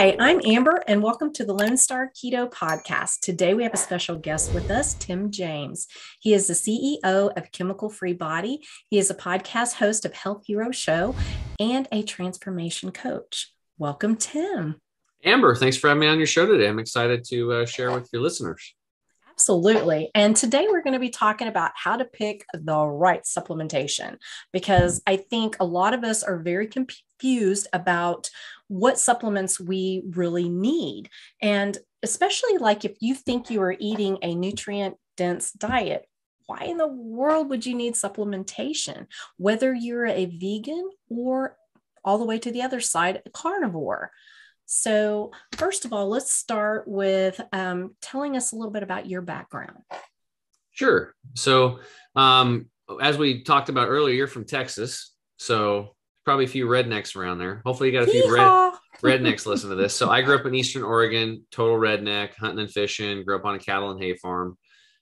Hi, I'm Amber, and welcome to the Lone Star Keto Podcast. Today, we have a special guest with us, Tim James. He is the CEO of Chemical Free Body. He is a podcast host of Health Hero Show and a transformation coach. Welcome, Tim. Amber, thanks for having me on your show today. I'm excited to uh, share with your listeners. Absolutely. And today we're going to be talking about how to pick the right supplementation because I think a lot of us are very confused about what supplements we really need. And especially like if you think you are eating a nutrient dense diet, why in the world would you need supplementation? Whether you're a vegan or all the way to the other side, a carnivore. So, first of all, let's start with um, telling us a little bit about your background. Sure. So, um, as we talked about earlier, you're from Texas. So, probably a few rednecks around there. Hopefully, you got a few red, rednecks listen to this. So, I grew up in Eastern Oregon, total redneck, hunting and fishing, grew up on a cattle and hay farm.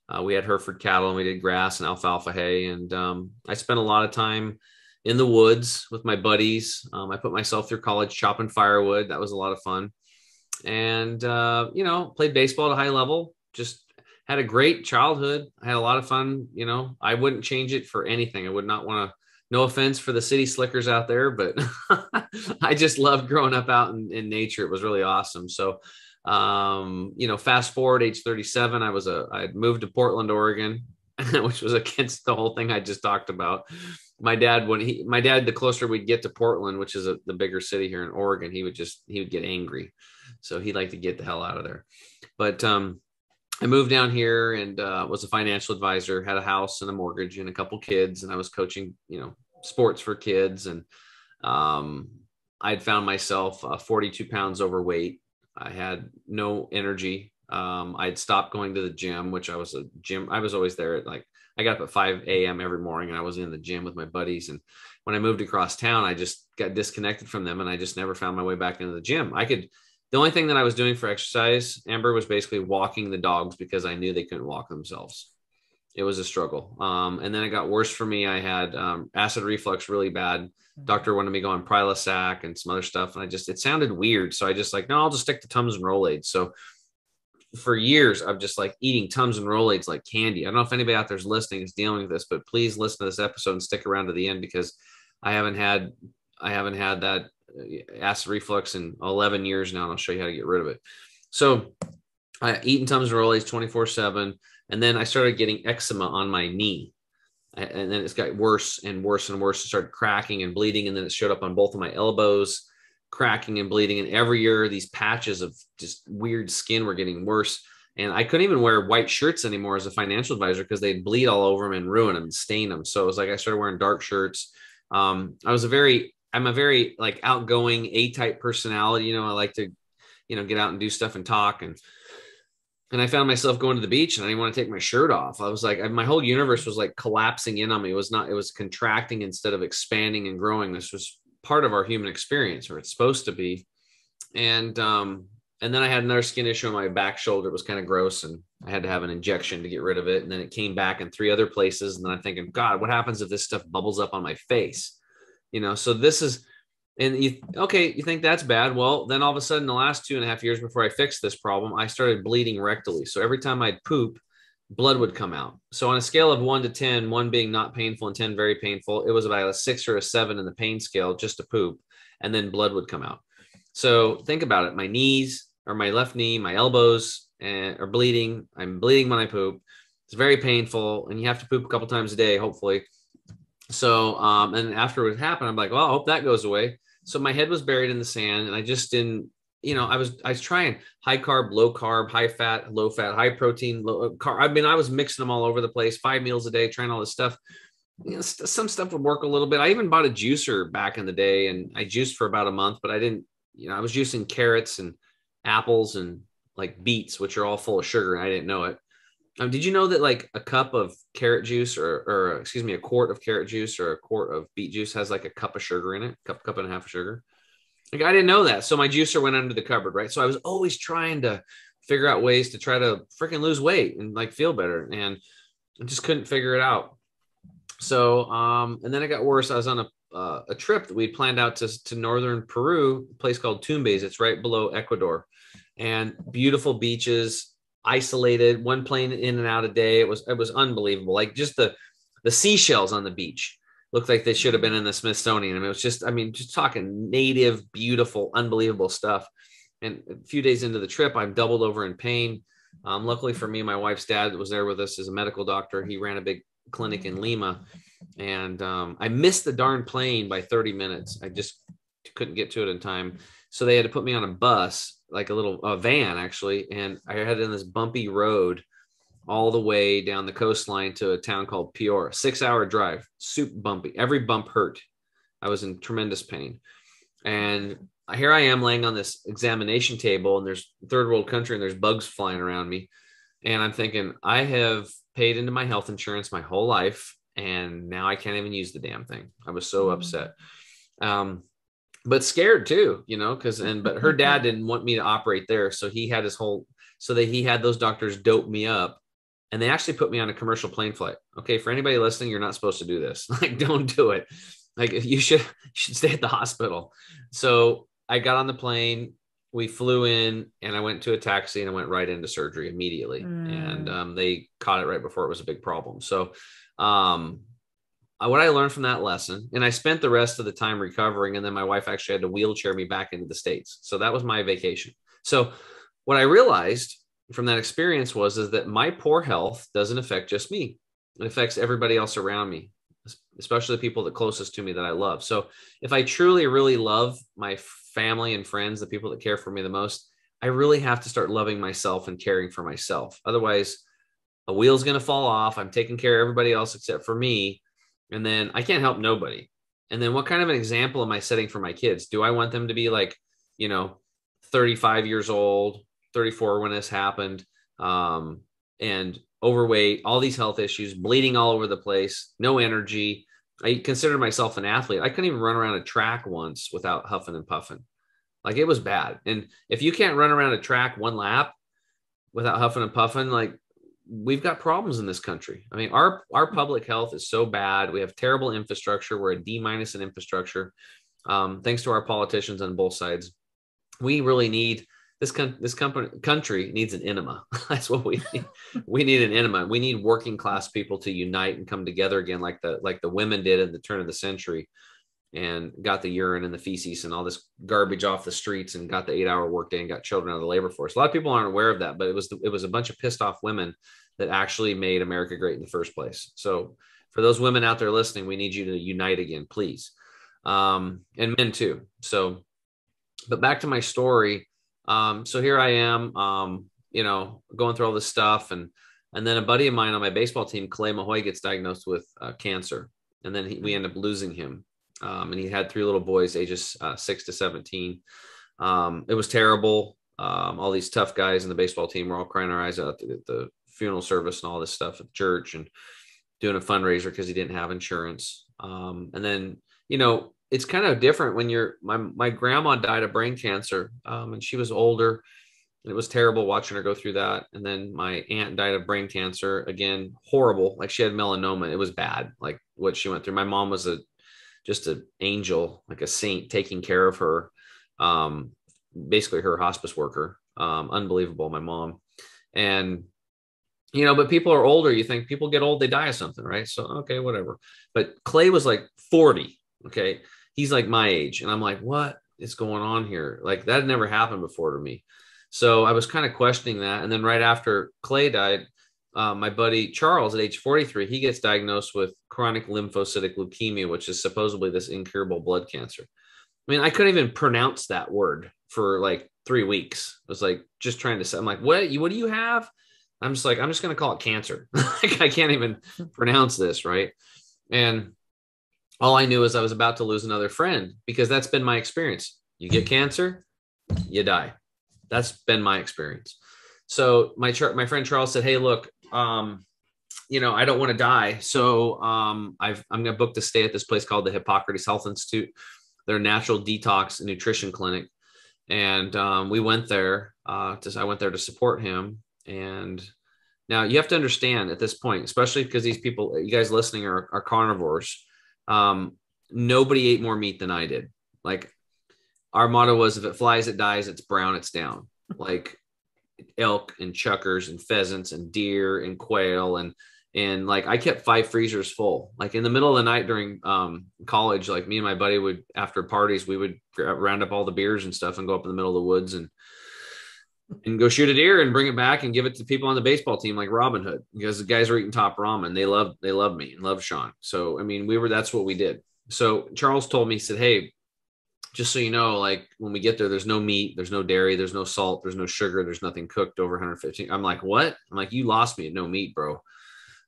Uh, we had Hereford cattle and we did grass and alfalfa hay. And um, I spent a lot of time in the woods with my buddies. Um, I put myself through college chopping firewood. That was a lot of fun. And, uh, you know, played baseball at a high level. Just had a great childhood. I had a lot of fun. You know, I wouldn't change it for anything. I would not want to, no offense for the city slickers out there, but I just loved growing up out in, in nature. It was really awesome. So, um, you know, fast forward age 37, I was a, I moved to Portland, Oregon, which was against the whole thing I just talked about my dad when he my dad the closer we'd get to portland which is a, the bigger city here in oregon he would just he would get angry so he'd like to get the hell out of there but um i moved down here and uh, was a financial advisor had a house and a mortgage and a couple kids and i was coaching you know sports for kids and um i'd found myself uh, 42 pounds overweight i had no energy um i'd stopped going to the gym which i was a gym i was always there at like I got up at 5 a.m. every morning and I was in the gym with my buddies. And when I moved across town, I just got disconnected from them and I just never found my way back into the gym. I could, the only thing that I was doing for exercise, Amber, was basically walking the dogs because I knew they couldn't walk themselves. It was a struggle. Um, and then it got worse for me. I had um, acid reflux really bad. Doctor wanted me going Prilosec and some other stuff. And I just, it sounded weird. So I just like, no, I'll just stick to Tums and Rolaids. So for years I'm just like eating Tums and Rolaids like candy. I don't know if anybody out there's listening is dealing with this, but please listen to this episode and stick around to the end because I haven't had I haven't had that acid reflux in 11 years now, and I'll show you how to get rid of it. So I Tums and Rolaids 24 seven, and then I started getting eczema on my knee. And then it's got worse and worse and worse. It started cracking and bleeding, and then it showed up on both of my elbows cracking and bleeding. And every year, these patches of just weird skin were getting worse. And I couldn't even wear white shirts anymore as a financial advisor because they'd bleed all over them and ruin them and stain them. So it was like I started wearing dark shirts. Um, I was a very, I'm a very like outgoing A type personality. You know, I like to, you know, get out and do stuff and talk. And, and I found myself going to the beach and I didn't want to take my shirt off. I was like, my whole universe was like collapsing in on me. It was not, it was contracting instead of expanding and growing. This was part of our human experience, or it's supposed to be. And um, and then I had another skin issue on my back shoulder. It was kind of gross, and I had to have an injection to get rid of it. And then it came back in three other places. And then I'm thinking, God, what happens if this stuff bubbles up on my face? You know, so this is, and you okay, you think that's bad? Well, then all of a sudden, the last two and a half years before I fixed this problem, I started bleeding rectally. So every time I'd poop, blood would come out. So on a scale of one to ten one being not painful and 10 very painful, it was about a six or a seven in the pain scale just to poop. And then blood would come out. So think about it. My knees or my left knee, my elbows and, are bleeding. I'm bleeding when I poop. It's very painful. And you have to poop a couple times a day, hopefully. So, um, and after it happened, I'm like, well, I hope that goes away. So my head was buried in the sand and I just didn't you know, I was I was trying high carb, low carb, high fat, low fat, high protein, low uh, carb. I mean, I was mixing them all over the place, five meals a day, trying all this stuff. You know, st- some stuff would work a little bit. I even bought a juicer back in the day, and I juiced for about a month, but I didn't. You know, I was juicing carrots and apples and like beets, which are all full of sugar, and I didn't know it. Um, did you know that like a cup of carrot juice, or, or excuse me, a quart of carrot juice or a quart of beet juice has like a cup of sugar in it, cup cup and a half of sugar? Like I didn't know that. So my juicer went under the cupboard, right? So I was always trying to figure out ways to try to freaking lose weight and like feel better. And I just couldn't figure it out. So um, and then it got worse. I was on a uh, a trip that we planned out to, to northern Peru, a place called Tumbes. It's right below Ecuador, and beautiful beaches, isolated, one plane in and out a day. It was it was unbelievable. Like just the the seashells on the beach looked like they should have been in the Smithsonian. I mean, it was just I mean, just talking native, beautiful, unbelievable stuff. And a few days into the trip, I'm doubled over in pain. Um, luckily for me, my wife's dad was there with us as a medical doctor. He ran a big clinic in Lima, and um, I missed the darn plane by 30 minutes. I just couldn't get to it in time, so they had to put me on a bus, like a little a van actually, and I had in this bumpy road all the way down the coastline to a town called Piura. Six hour drive, super bumpy. Every bump hurt. I was in tremendous pain, and here I am laying on this examination table, and there's third world country, and there's bugs flying around me, and I'm thinking I have paid into my health insurance my whole life, and now I can't even use the damn thing. I was so mm-hmm. upset, um, but scared too, you know, because and but her dad didn't want me to operate there, so he had his whole so that he had those doctors dope me up and they actually put me on a commercial plane flight. Okay, for anybody listening, you're not supposed to do this. Like, don't do it. Like, you should you should stay at the hospital. So I got on the plane. We flew in, and I went to a taxi, and I went right into surgery immediately. Mm. And um, they caught it right before it was a big problem. So, um, what I learned from that lesson, and I spent the rest of the time recovering, and then my wife actually had to wheelchair me back into the states. So that was my vacation. So what I realized from that experience was is that my poor health doesn't affect just me; it affects everybody else around me especially the people that closest to me that I love. So if I truly, really love my family and friends, the people that care for me the most, I really have to start loving myself and caring for myself. Otherwise, a wheel's going to fall off. I'm taking care of everybody else except for me. And then I can't help nobody. And then what kind of an example am I setting for my kids? Do I want them to be like, you know, 35 years old, 34 when this happened, um, and overweight, all these health issues, bleeding all over the place, no energy. I considered myself an athlete. I couldn't even run around a track once without huffing and puffing. Like it was bad. And if you can't run around a track one lap without huffing and puffing, like we've got problems in this country. I mean, our our public health is so bad. We have terrible infrastructure. We're a D minus in infrastructure. Um, thanks to our politicians on both sides. We really need this con- this company country needs an enema. That's what we need. we need an enema. We need working class people to unite and come together again, like the like the women did at the turn of the century, and got the urine and the feces and all this garbage off the streets, and got the eight hour workday and got children out of the labor force. A lot of people aren't aware of that, but it was the, it was a bunch of pissed off women that actually made America great in the first place. So for those women out there listening, we need you to unite again, please, um, and men too. So, but back to my story um, so here I am, um, you know, going through all this stuff, and and then a buddy of mine on my baseball team, Clay Mahoy, gets diagnosed with uh, cancer, and then he, we end up losing him. Um, and he had three little boys, ages uh, six to seventeen. Um, it was terrible. Um, all these tough guys in the baseball team were all crying our eyes out at the funeral service and all this stuff at church and doing a fundraiser because he didn't have insurance. Um, and then, you know, it's kind of different when you're my my grandma died of brain cancer um, and she was older it was terrible watching her go through that and then my aunt died of brain cancer again horrible like she had melanoma it was bad like what she went through my mom was a just an angel like a saint taking care of her um, basically her hospice worker um, unbelievable my mom and you know but people are older you think people get old they die of something right so okay whatever but clay was like 40 okay he's like my age. And I'm like, what is going on here? Like that never happened before to me. So I was kind of questioning that. And then right after Clay died, uh, my buddy Charles at age 43, he gets diagnosed with chronic lymphocytic leukemia, which is supposedly this incurable blood cancer. I mean, I couldn't even pronounce that word for like three weeks. I was like, just trying to say, I'm like, what, what do you have? I'm just like, I'm just going to call it cancer. like, I can't even pronounce this. Right. And all I knew is I was about to lose another friend because that's been my experience. You get cancer, you die. That's been my experience. So my my friend Charles said, "Hey, look, um, you know, I don't want to die, so um, I've, I'm going to book to stay at this place called the Hippocrates Health Institute. Their natural detox and nutrition clinic, and um, we went there. Uh, to, I went there to support him, and now you have to understand at this point, especially because these people, you guys listening, are, are carnivores um, nobody ate more meat than I did. Like our motto was if it flies, it dies, it's brown, it's down. Like elk and chukars and pheasants and deer and quail and and like I kept five freezers full. Like in the middle of the night during um, college, like me and my buddy would after parties, we would round up all the beers and stuff and go up in the middle of the woods and and go shoot a deer and bring it back and give it to people on the baseball team like Robin Hood because the guys were eating top ramen. They love they loved me and love Sean. So I mean, we were that's what we did. So Charles told me, he said, Hey, just so you know, like when we get there, there's no meat, there's no dairy, there's no salt, there's no sugar, there's nothing cooked over 115. I'm like, what? I'm like, you lost me at no meat, bro.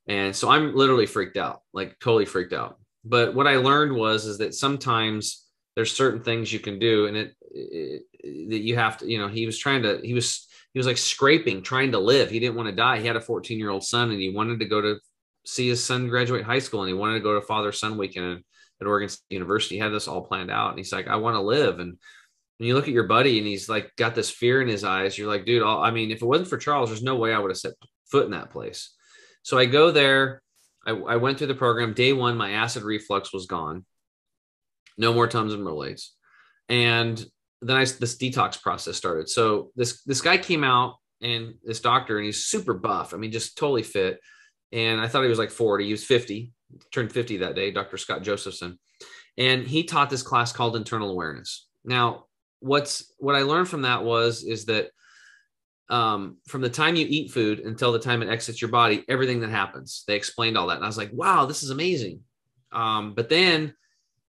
And so I'm literally freaked out, like totally freaked out. But what I learned was is that sometimes there's certain things you can do, and it, it that you have to, you know, he was trying to, he was he was like scraping, trying to live. He didn't want to die. He had a 14 year old son, and he wanted to go to see his son graduate high school, and he wanted to go to father son weekend at Oregon State University. Had this all planned out. And he's like, I want to live. And when you look at your buddy and he's like got this fear in his eyes, you're like, dude, i mean, if it wasn't for Charles, there's no way I would have set foot in that place. So I go there. I, I went through the program. Day one, my acid reflux was gone. No more Tums and Rolaids. And then I this detox process started. So this this guy came out and this doctor and he's super buff. I mean, just totally fit. And I thought he was like 40. He was 50 turned 50 that day, Dr. Scott Josephson. And he taught this class called internal awareness. Now, what's what I learned from that was is that um, from the time you eat food until the time it exits your body, everything that happens. They explained all that. And I was like, wow, this is amazing. Um, but then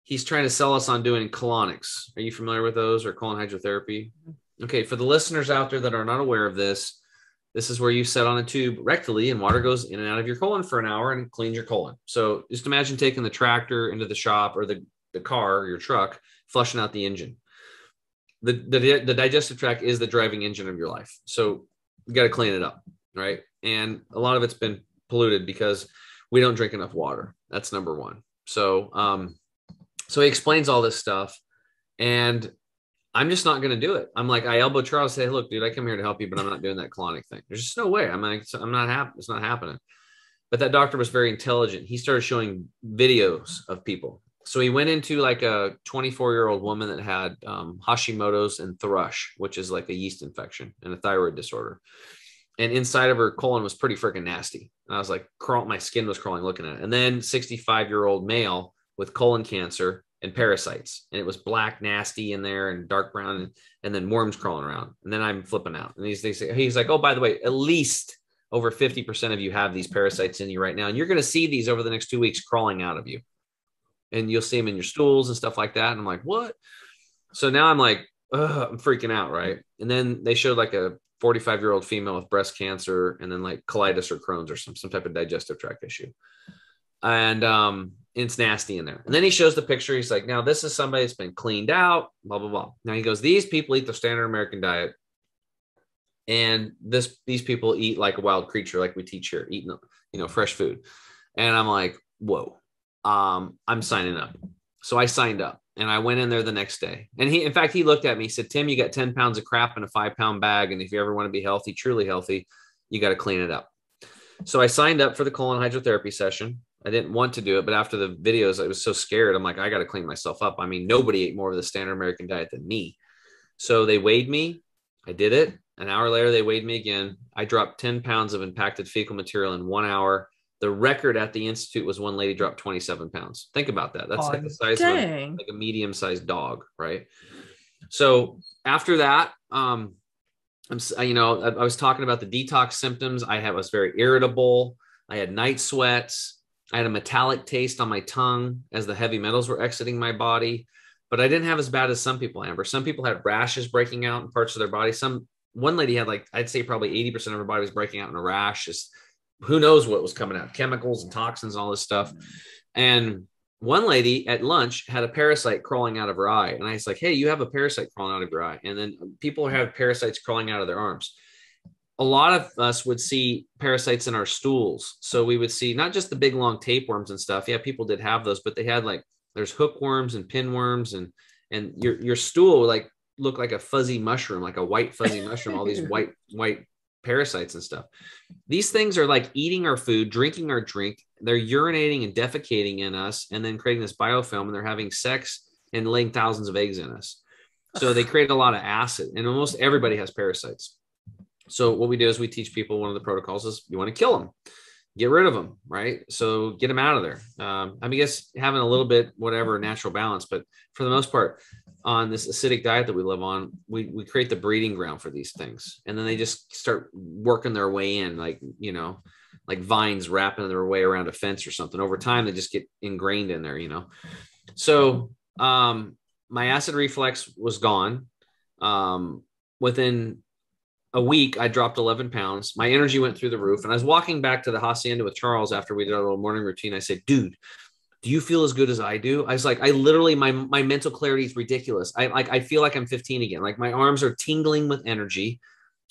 he's trying to sell us on doing colonics. Are you familiar with those or colon hydrotherapy? Mm-hmm. Okay, for the listeners out there that are not aware of this, this is where you set on a tube rectally and water goes in and out of your colon for an hour and cleans your colon. So just imagine taking the tractor into the shop or the, the car or your truck, flushing out the engine. The, the, the digestive tract is the driving engine of your life. So you got to clean it up, right? And a lot of it's been polluted because we don't drink enough water. That's number one. So, um, so he explains all this stuff. And I'm just not going to do it. I'm like, I elbow Charles, say, look, dude, I come here to help you, but I'm not doing that colonic thing. There's just no way. I'm like, I'm not happening. It's not happening. But that doctor was very intelligent. He started showing videos of people. So he went into like a 24 year old woman that had um, Hashimoto's and thrush, which is like a yeast infection and a thyroid disorder. And inside of her colon was pretty freaking nasty. And I was like, crawl, my skin was crawling looking at it. And then 65 year old male with colon cancer and parasites. And it was black nasty in there and dark brown and, and then worms crawling around. And then i'm flipping out. And he's, he's like oh by the way at least over 50% of you have these parasites in you right now. And you're going to see these over the next two weeks crawling out of you. And you'll see them in your stools and stuff like that. And i'm like what? So now i'm like i'm freaking out right? And then they showed like a 45 year old female with breast cancer and then like colitis or crohn's or some, some type of digestive tract issue. And um it's nasty in there. And then he shows the picture. He's like, now this is somebody that's been cleaned out, blah, blah, blah. Now he goes, these people eat the standard American diet. And this these people eat like a wild creature, like we teach here, eating, you know, fresh food. And I'm like, whoa, um, I'm signing up. So I signed up and I went in there the next day. And he, in fact, he looked at me, he said, Tim, you got 10 pounds of crap in a five pound bag. And if you ever want to be healthy, truly healthy, you got to clean it up. So I signed up for the colon hydrotherapy session. I didn't want to do it, but after the videos, I was so scared. I'm like, I got to clean myself up. I mean, nobody ate more of the standard American diet than me. So they weighed me. I did it. An hour later, they weighed me again. I dropped 10 pounds of impacted fecal material in one hour. The record at the institute was one lady dropped 27 pounds. Think about that. That's oh, like the size dang. of a, like a medium sized dog, right? So after that, um, I'm, you know, I, I was talking about the detox symptoms. I had, was very irritable. I had night sweats. I had a metallic taste on my tongue as the heavy metals were exiting my body, but I didn't have as bad as some people, Amber. Some people had rashes breaking out in parts of their body. Some one lady had like I'd say probably 80% of her body was breaking out in a rash. Just who knows what was coming out, chemicals and toxins, and all this stuff. And one lady at lunch had a parasite crawling out of her eye. And I was like, hey, you have a parasite crawling out of your eye. And then people have parasites crawling out of their arms a lot of us would see parasites in our stools. So we would see not just the big long tapeworms and stuff. Yeah, people did have those, but they had like there's hookworms and pinworms and and your your stool like look like a fuzzy mushroom, like a white fuzzy mushroom, all these white white parasites and stuff. These things are like eating our food, drinking our drink. They're urinating and defecating in us and then creating this biofilm and they're having sex and laying thousands of eggs in us. So they create a lot of acid and almost everybody has parasites. So what we do is we teach people one of the protocols is you want to kill them, get rid of them, right? So get them out of there. Um, I mean, I guess having a little bit, whatever, natural balance, but for the most part, on this acidic diet that we live on, we, we create the breeding ground for these things. And then they just start working their way in, like, you know, like vines wrapping their way around a fence or something. Over time, they just get ingrained in there, you know. So um, my acid reflux was gone. Um, within a week, I dropped 11 pounds. My energy went through the roof. And I was walking back to the hacienda with Charles after we did our little morning routine. I said, dude, do you feel as good as I do? I was like, I literally, my, my mental clarity is ridiculous. I like, I feel like I'm 15 again. Like my arms are tingling with energy.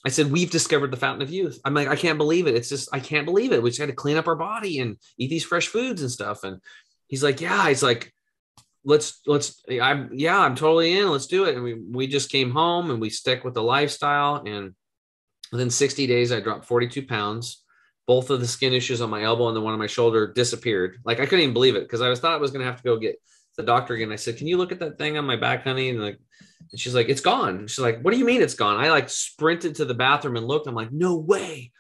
I said, we've discovered the fountain of youth. I'm like, I can't believe it. It's just, I can't believe it. We just had to clean up our body and eat these fresh foods and stuff. And he's like, yeah, he's like, let's, let's, I'm, yeah, I'm totally in. Let's do it. And we, we just came home and we stick with the lifestyle. And within 60 days, I dropped 42 pounds both of the skin issues on my elbow and the one on my shoulder disappeared. Like I couldn't even believe it because I was thought I was going to have to go get the doctor again. I said, "Can you look at that thing on my back, honey?" And like, and she's like, "It's gone." She's like, "What do you mean it's gone?" I like sprinted to the bathroom and looked. I'm like, "No way!"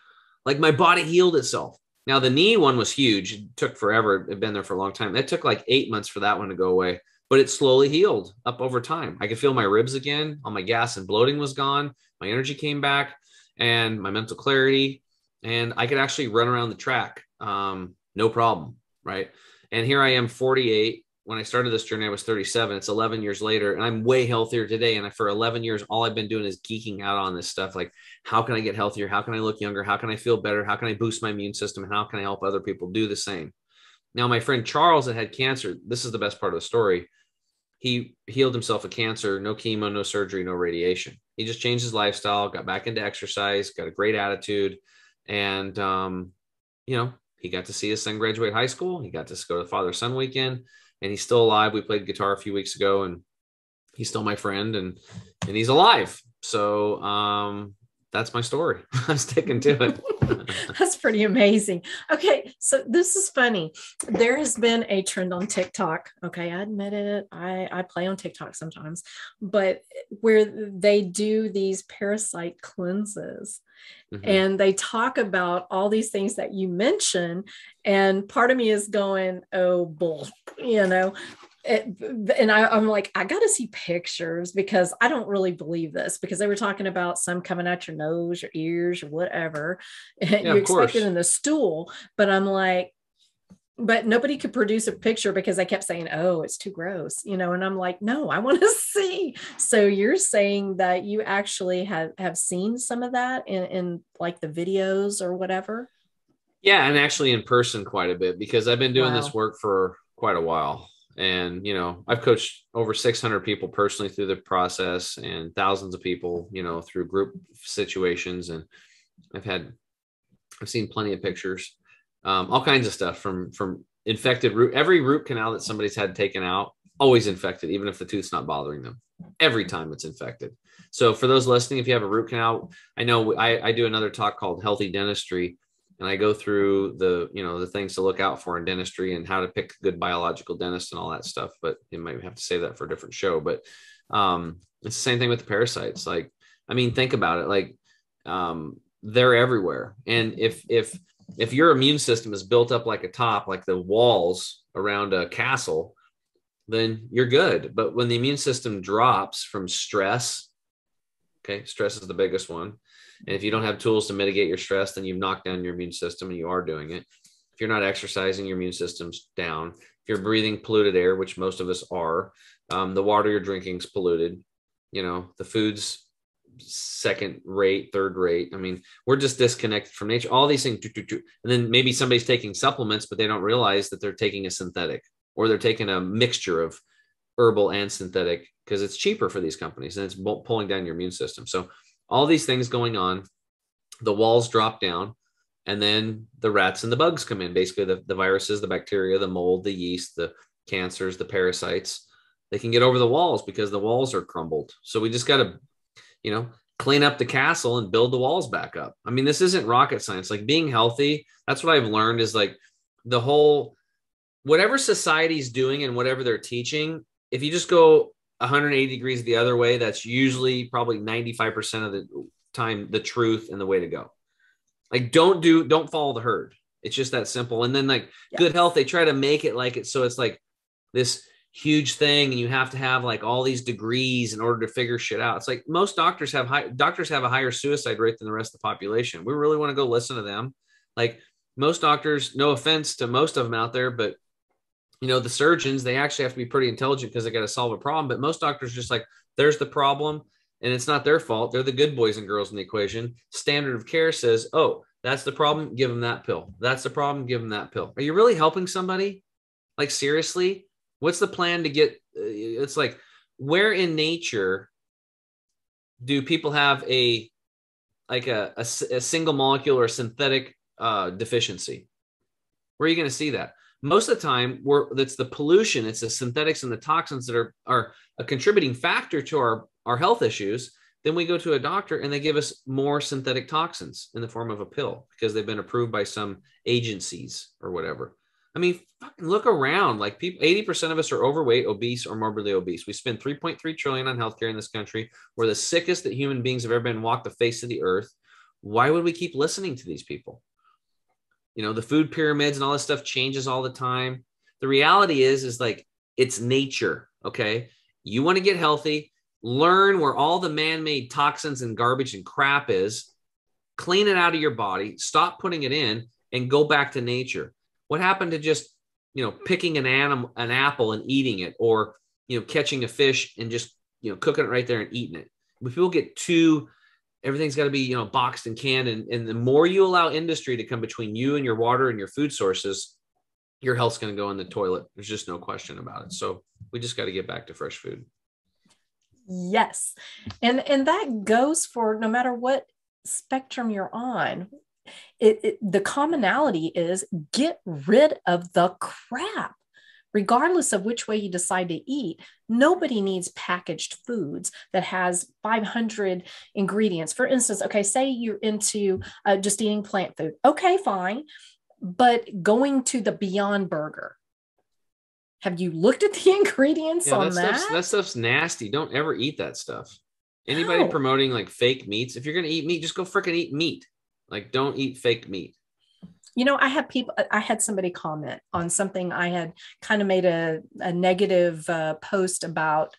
Like my body healed itself. Now the knee one was huge. It took forever. It had been there for a long time. It took like eight months for that one to go away, but it slowly healed up over time. I could feel my ribs again. All my gas and bloating was gone. My energy came back, and my mental clarity and I could actually run around the track, um, no problem, right? And here I am, 48. When I started this journey, I was 37. It's 11 years later, and I'm way healthier today. And for 11 years, all I've been doing is geeking out on this stuff. Like, how can I get healthier? How can I look younger? How can I feel better? How can I boost my immune system? And how can I help other people do the same? Now, my friend Charles that had cancer, this is the best part of the story. He healed himself of cancer, no chemo, no surgery, no radiation. He just changed his lifestyle, got back into exercise, got a great attitude and um, you know he got to see his son graduate high school. He got to go to the father son weekend, and he's still alive. We played guitar a few weeks ago, and he's still my friend, and and he's alive. So um, that's my story. I'm sticking to it. that's pretty amazing. Okay, so this is funny. There has been a trend on TikTok. Okay, I admit it. I I play on TikTok sometimes, but where they do these parasite cleanses. Mm-hmm. And they talk about all these things that you mentioned. And part of me is going, oh, bull, you know, it, and I, am like, I got to see pictures because I don't really believe this because they were talking about some coming out your nose, your ears, or whatever. Yeah, you expect it in the stool, but I'm like, but nobody could produce a picture because I kept saying, "Oh, it's too gross," you know. And I'm like, "No, I want to see." So you're saying that you actually have have seen some of that in, in like the videos or whatever. Yeah, and actually in person quite a bit because I've been doing wow. this work for quite a while and you know i've coached over 600 people personally through the process and thousands of people you know through group situations. And i've had i've seen plenty of pictures um, all kinds of stuff from from infected root every root canal that somebody's had taken out always infected even if the tooth's not bothering them. Every time it's infected. So for those listening if you have a root canal i know i, I do another talk called healthy dentistry and I go through the you know the things to look out for in dentistry and how to pick a good biological dentist and all that stuff. But you might have to save that for a different show. But um, it's the same thing with the parasites. Like I mean, think about it. Like um, they're everywhere, and if if if your immune system is built up like a top, like the walls around a castle, then you're good. But when the immune system drops from stress, okay, stress is the biggest one and if you don't have tools to mitigate your stress, then you've knocked down your immune system and you are doing it. If you're not exercising, your immune system's down. If you're breathing polluted air, which most of us are, um, the water you're drinking is polluted. You know, the food's second rate, third rate. I mean, we're just disconnected from nature. All these things, and then maybe somebody's taking supplements, but they don't realize that they're taking a synthetic or they're taking a mixture of herbal and synthetic because it's cheaper for these companies and it's pulling down your immune system. So all these things going on. The walls drop down, and then the rats and the bugs come in. Basically, the, the viruses, the bacteria, the mold, the yeast, the cancers, the parasites, they can get over the walls because the walls are crumbled. So we just got to, you know, clean up the castle and build the walls back up. I mean, this isn't rocket science. Like being healthy, that's what I've learned is like the whole whatever society's doing and whatever they're teaching, if you just go 180 degrees the other way, that's usually probably 95% of the time the truth and the way to go. Like don't do don't follow the herd. It's just that simple. And then like good health, they try to make it like it so it's like this huge thing and you have to have like all these degrees in order to figure shit out. It's like most doctors have high doctors have a higher suicide rate than the rest of the population. We really want to go listen to them. Like most doctors, no offense to most of them out there, but you know, the surgeons, they actually have to be pretty intelligent because they got to solve a problem. But most doctors just like, there's the problem and it's not their fault. They're the good boys and girls in the equation. Standard of care says, oh, that's the problem. Give them that pill. That's the problem. Give them that pill. Are you really helping somebody? Like, seriously? What's the plan to get? Uh, it's like, where in nature do people have a like a, a, a single molecule or synthetic uh, deficiency? Where are you going to see that? Most of the time, we're that's the pollution, it's the synthetics and the toxins that are are a contributing factor to our our health issues then we go to a doctor and they give us more synthetic toxins in the form of a pill because they've been approved by some agencies or whatever. I mean, look around. Like people, 80% of us are overweight, obese, or morbidly obese. We spend 3.3 trillion on healthcare in this country. We're the sickest that human beings have ever been walked the face of the earth. Why would we keep listening to these people? You know, the food pyramids and all this stuff changes all the time. The reality is, is like it's nature. Okay. You want to get healthy, learn where all the man-made toxins and garbage and crap is clean it out of your body stop putting it in and go back to nature what happened to just you know picking an animal an apple and eating it or you know catching a fish and just you know cooking it right there and eating it if people get too everything's got to be you know boxed and canned and, and the more you allow industry to come between you and your water and your food sources your health's going to go in the toilet. There's just no question about it. So we just got to get back to fresh food. Yes. And and that goes for no matter what spectrum you're on it, it, the commonality is get rid of the crap regardless of which way you decide to eat nobody needs packaged foods that has 500 ingredients for instance okay say you're into uh, just eating plant food okay fine but going to the beyond burger have you looked at the ingredients yeah, on that? Stuff's, that stuff's nasty. Don't ever eat that stuff. Anybody promoting like fake meats, if you're going to eat meat, just go freaking eat meat. Like, don't eat fake meat. You know, I had people, I had somebody comment on something. I had kind of made a, a negative uh, post about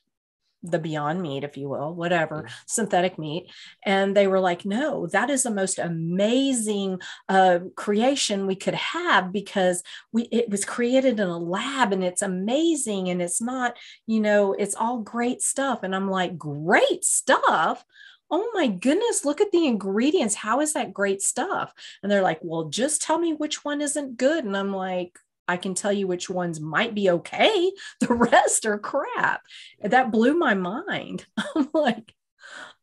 the beyond meat if you will whatever mm-hmm. synthetic meat. And they were like no that is the most amazing uh, creation we could have because we it was created in a lab and it's amazing and it's not you know it's all great stuff. And i'm like great stuff oh my goodness, look at the ingredients. How is that great stuff? And they're like, well, just tell me which one isn't good. And I'm like, I can tell you which ones might be okay. The rest are crap. That blew my mind. I'm like,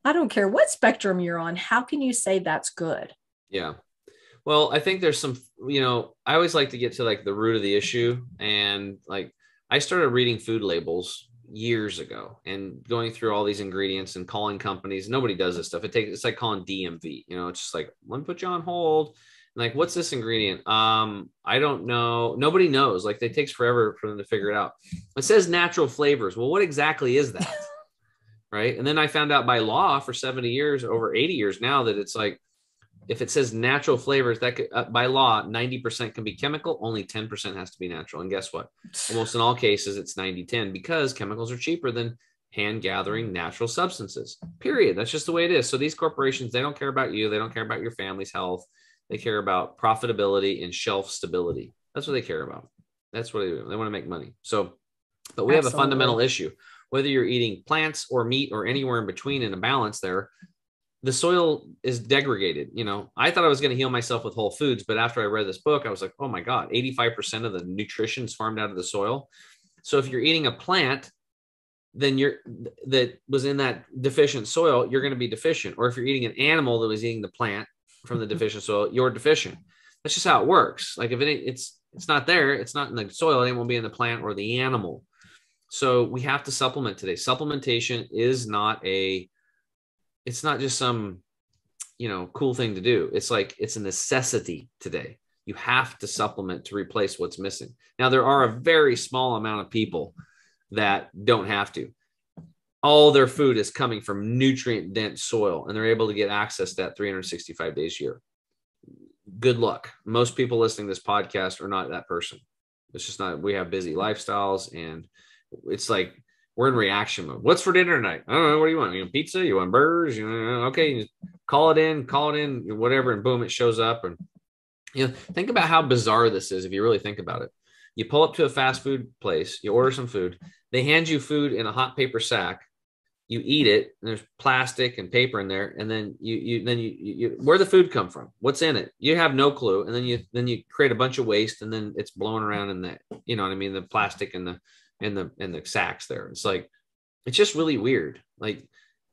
I don't care what spectrum you're on. How can you say that's good? Yeah. Well, I think there's some, you know, I always like to get to like the root of the issue. And like, I started reading food labels years ago and going through all these ingredients and calling companies. Nobody does this stuff. It takes, it's like calling DMV, you know, it's just like, let me put you on hold. Like what's this ingredient? Um i don't know. Nobody knows. Like it takes forever for them to figure it out. It says natural flavors. Well what exactly is that? Right? And then i found out by law for 70 years over 80 years now that it's like if it says natural flavors that could, uh, by law 90% can be chemical only 10% has to be natural and guess what almost in all cases it's 90 10 because chemicals are cheaper than hand gathering natural substances period that's just the way it is so these corporations they don't care about you they don't care about your family's health they care about profitability and shelf stability. That's what they care about. That's what they do. They want to make money. So, but we Absolutely. have a fundamental issue. Whether you're eating plants or meat or anywhere in between in a balance there, the soil is degraded. You know, I thought I was going to heal myself with whole foods, but after I read this book, I was like, oh my God, 85% of the nutrition is farmed out of the soil. So if you're eating a plant, then you're that was in that deficient soil, you're going to be deficient. Or if you're eating an animal that was eating the plant, from the deficient soil, you're deficient. That's just how it works. Like if it it's it's not there, it's not in the soil, it won't be in the plant or the animal. So we have to supplement today. Supplementation is not a it's not just some you know cool thing to do. It's like it's a necessity today. You have to supplement to replace what's missing. Now there are a very small amount of people that don't have to. All their food is coming from nutrient dense soil and they're able to get access to that 365 days a year. Good luck. Most people listening to this podcast are not that person. It's just not we have busy lifestyles and it's like we're in reaction mode. What's for dinner tonight? I don't know. What do you want? You want pizza? You want burgers? You know, uh, okay, call it in, call it in, whatever, and boom, it shows up. And you know, think about how bizarre this is if you really think about it. You pull up to a fast food place, you order some food, they hand you food in a hot paper sack. You eat it, there's plastic and paper in there, and then you you then you, you where the food come from? What's in it? You have no clue, and then you then you create a bunch of waste, and then it's blowing around in the you know what I mean the plastic and the and the and the sacks there. It's like it's just really weird. Like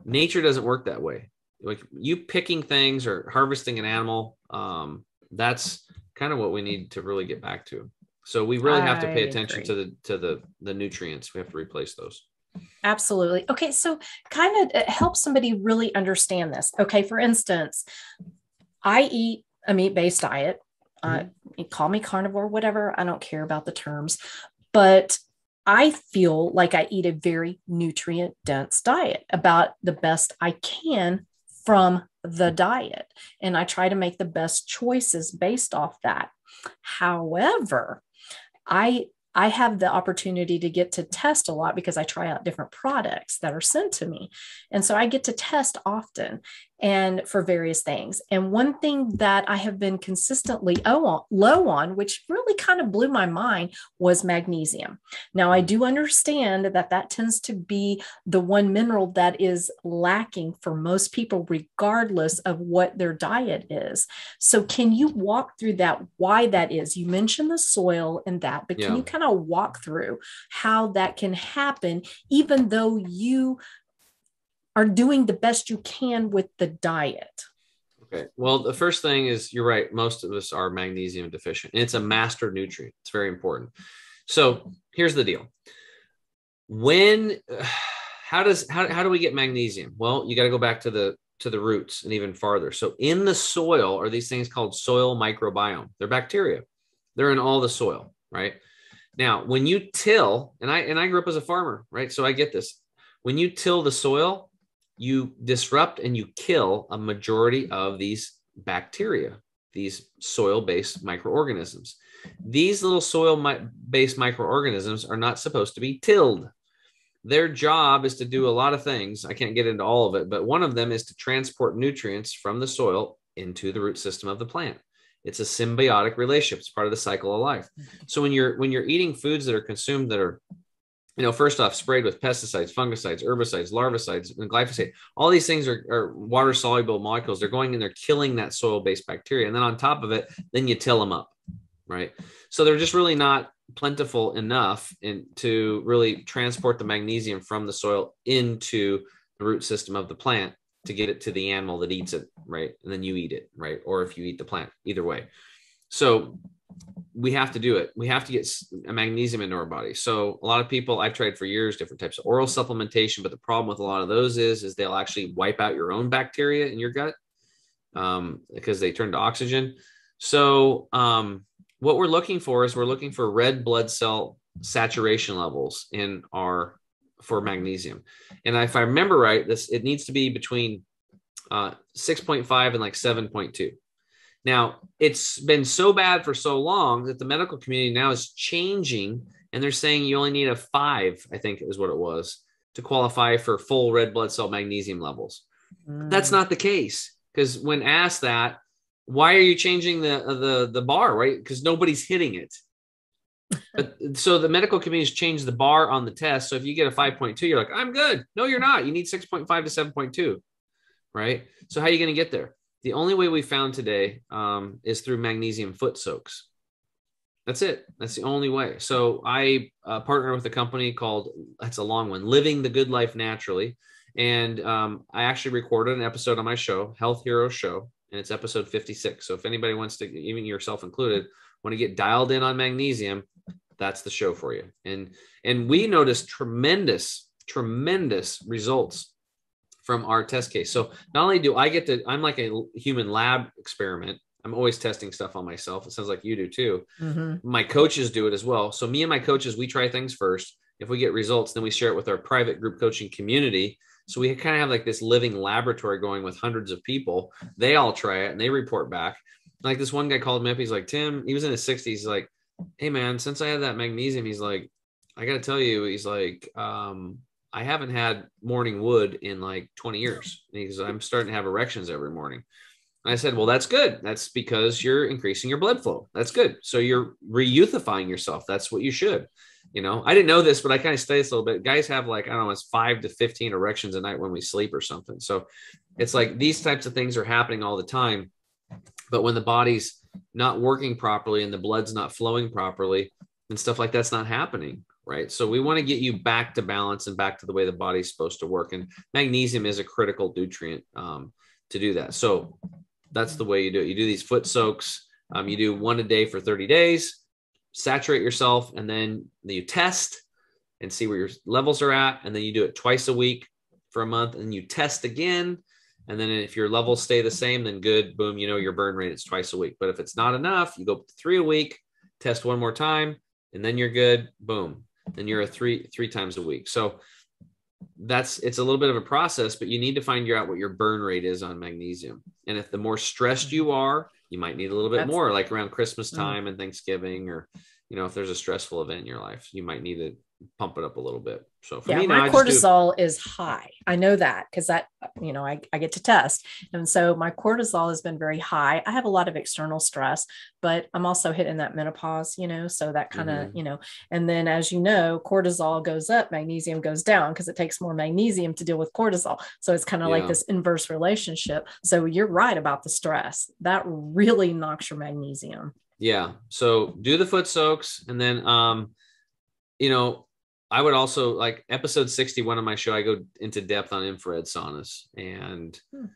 nature doesn't work that way. Like you picking things or harvesting an animal, um, that's kind of what we need to really get back to. So we really have to pay attention to the to the the nutrients. We have to replace those. Absolutely. Okay, so kind of help somebody really understand this. Okay, for instance, I eat a meat-based diet. Mm-hmm. Uh, call me carnivore, whatever. I don't care about the terms, but I feel like I eat a very nutrient dense diet, about the best I can from the diet. And I try to make the best choices based off that. However, I I have the opportunity to get to test a lot because I try out different products that are sent to me. And so I get to test often and for various things. And one thing that I have been consistently oh, low on, which really kind of blew my mind, was magnesium. Now, I do understand that that tends to be the one mineral that is lacking for most people, regardless of what their diet is. So, can you walk through that, why that is? You mentioned the soil and that, but can you kind of walk through how that can happen, even though you are doing the best you can with the diet. Okay. Well, the first thing is you're right. Most of us are magnesium deficient. And it's a master nutrient. It's very important. So here's the deal. When how does how, how do we get magnesium? Well, you got to go back to the to the roots and even farther. So in the soil are these things called soil microbiome. They're bacteria. They're in all the soil, right? Now, when you till, and I and I grew up as a farmer, right? So I get this. When you till the soil, you disrupt and you kill a majority of these bacteria, these soil based microorganisms. These little soil based microorganisms are not supposed to be tilled. Their job is to do a lot of things. I can't get into all of it, but one of them is to transport nutrients from the soil into the root system of the plant. It's a symbiotic relationship. It's part of the cycle of life. So when you're when you're eating foods that are consumed that are you know, first off, sprayed with pesticides, fungicides, herbicides, larvicides, and glyphosate. All these things are, are water soluble molecules. They're going in, they're killing that soil based bacteria. And then on top of it, then you till them up, right? So they're just really not plentiful enough in, to really transport the magnesium from the soil into the root system of the plant to get it to the animal that eats it, right? And then you eat it, right? Or if you eat the plant, either way. So we have to do it. We have to get magnesium into our body. So a lot of people I've tried for years different types of oral supplementation, but the problem with a lot of those is is they'll actually wipe out your own bacteria in your gut um, because they turn to oxygen. So um, what we're looking for is we're looking for red blood cell saturation levels in our for magnesium. And if I remember right, this it needs to be between uh, 6.5 and like 7.2. Now, it's been so bad for so long that the medical community now is changing and they're saying you only need a five, I think is what it was, to qualify for full red blood cell magnesium levels. Mm. That's not the case because when asked that, why are you changing the the the bar, right? Because nobody's hitting it. but so the medical community has changed the bar on the test. So if you get a 5.2, you're like, I'm good. No, you're not. You need 6.5 to 7.2. Right. So how are you going to get there? The only way we found today um, is through magnesium foot soaks. That's it. That's the only way. So I uh, partner with a company called that's a long one, Living the Good Life Naturally, and um, I actually recorded an episode on my show, Health Hero Show, and it's episode 56. So if anybody wants to, even yourself included, want to get dialed in on magnesium, that's the show for you. And and we noticed tremendous, tremendous results from our test case. So not only do I get to, I'm like a human lab experiment. I'm always testing stuff on myself. It sounds like you do too. Mm-hmm. My coaches do it as well. So me and my coaches, we try things first. If we get results, then we share it with our private group coaching community. So we kind of have like this living laboratory going with hundreds of people. They all try it and they report back. Like this one guy called me up. He's like, Tim, he was in his 60s. He's like, Hey man, since I had that magnesium, he's like, I got to tell you, he's like, um, I haven't had morning wood in like 20 years. Because I'm starting to have erections every morning. And I said, Well, that's good. That's because you're increasing your blood flow. That's good. So you're re-youthifying yourself. That's what you should. You know, I didn't know this, but I kind of studied this a little bit. Guys have like, I don't know, it's five to 15 erections a night when we sleep or something. So it's like these types of things are happening all the time. But when the body's not working properly and the blood's not flowing properly and stuff like that's not happening right? So we want to get you back to balance and back to the way the body's supposed to work. And magnesium is a critical nutrient um, to do that. So that's the way you do it. You do these foot soaks. Um, you do one a day for 30 days, saturate yourself, and then you test and see where your levels are at. And then you do it twice a week for a month, and you test again. And then if your levels stay the same, then good, boom, you know your burn rate is twice a week. But if it's not enough, you go three a week, test one more time, and then you're good, boom then you're a three three times a week. So that's it's a little bit of a process, but you need to find out what your burn rate is on magnesium. And if the more stressed you are, you might need a little bit that's, more, like around Christmas mm. time mm. and Thanksgiving, or you know, if there's a stressful event in your life, you might need to pump it up a little bit. So for yeah, me, my cortisol do... is high. I know that because that, you know, I, I get to test. And so my cortisol has been very high. I have a lot of external stress, but I'm also hitting that menopause, you know, so that kind of, mm-hmm. you know, and then as you know, cortisol goes up, magnesium goes down because it takes more magnesium to deal with cortisol. So it's kind of yeah. like this inverse relationship. So you're right about the stress. That really knocks your magnesium. Yeah. So do the foot soaks and then um you know I would also like episode 61 of my show, I go into depth on infrared saunas and hmm.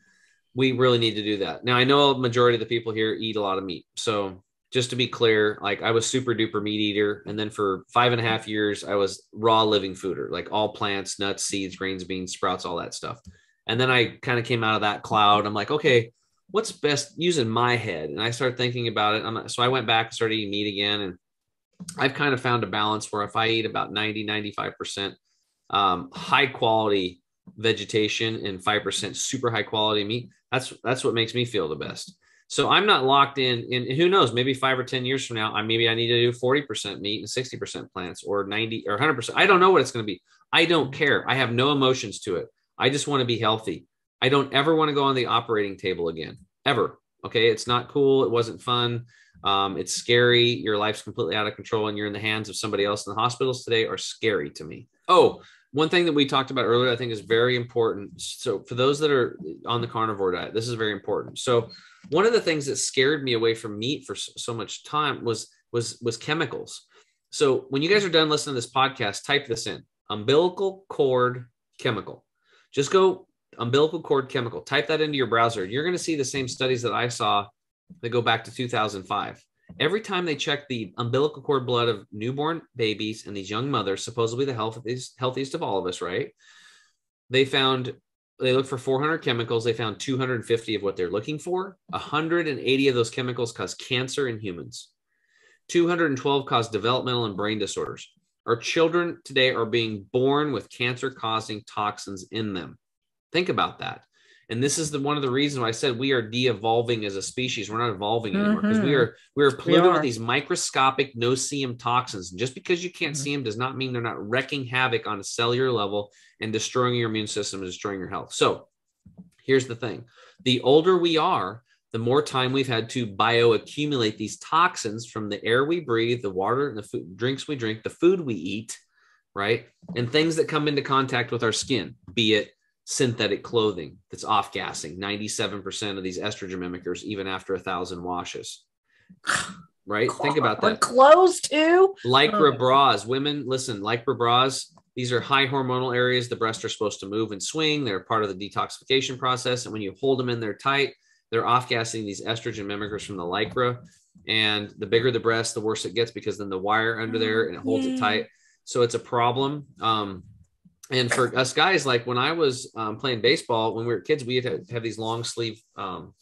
we really need to do that. Now I know a majority of the people here eat a lot of meat. So just to be clear, like I was super duper meat eater. And then for five and a half years, I was raw living fooder, like all plants, nuts, seeds, grains, beans, sprouts, all that stuff. And then I kind of came out of that cloud. I'm like, okay, what's best using my head? And I started thinking about it. I'm, so I went back and started eating meat again. And I've kind of found a balance where if I eat about 90, 95% um, high quality vegetation and 5% super high quality meat, that's that's what makes me feel the best. So I'm not locked in, and who knows, maybe five or 10 years from now, I maybe I need to do 40% meat and 60% plants or 90 or 100%. I don't know what it's going to be. I don't care. I have no emotions to it. I just want to be healthy. I don't ever want to go on the operating table again, ever. Okay. It's not cool. It wasn't fun. Um, it's scary. Your life's completely out of control and you're in the hands of somebody else. And the hospitals today are scary to me. Oh, one thing that we talked about earlier, I think is very important. So, for those that are on the carnivore diet, this is very important. So, one of the things that scared me away from meat for so much time was was was chemicals. So, when you guys are done listening to this podcast, type this in: umbilical cord chemical. Just go umbilical cord chemical. Type that into your browser. You're going to see the same studies that I saw they go back to 2005. Every time they check the umbilical cord blood of newborn babies and these young mothers, supposedly the healthiest, healthiest of all of us, right? They found they looked for 400 chemicals. They found 250 of what they're looking for. 180 of those chemicals cause cancer in humans. 212 cause developmental and brain disorders. Our children today are being born with cancer causing toxins in them. Think about that. And this is the one of the reasons why I said we are de-evolving as a species. We're not evolving anymore because mm-hmm. we are we are polluted we are. with these microscopic no-see-em toxins. And just because you can't mm-hmm. see them does not mean they're not wrecking havoc on a cellular level and destroying your immune system and destroying your health. So here's the thing: the older we are, the more time we've had to bioaccumulate these toxins from the air we breathe, the water and the food, drinks we drink, the food we eat, right? And things that come into contact with our skin, be it synthetic clothing that's off gassing 97% of these estrogen mimickers even after a thousand washes. Right? God, think about that. clothes too lycra bras. Women listen lycra bras these are high hormonal areas the breasts are supposed to move and swing. They're part of the detoxification process. And when you hold them in there tight they're off gassing these estrogen mimickers from the lycra. And the bigger the breast the worse it gets because then the wire under there and it holds it tight. So it's a problem. Um, and for us guys, like when I was um, playing baseball, when we were kids, we had to have these long sleeve um,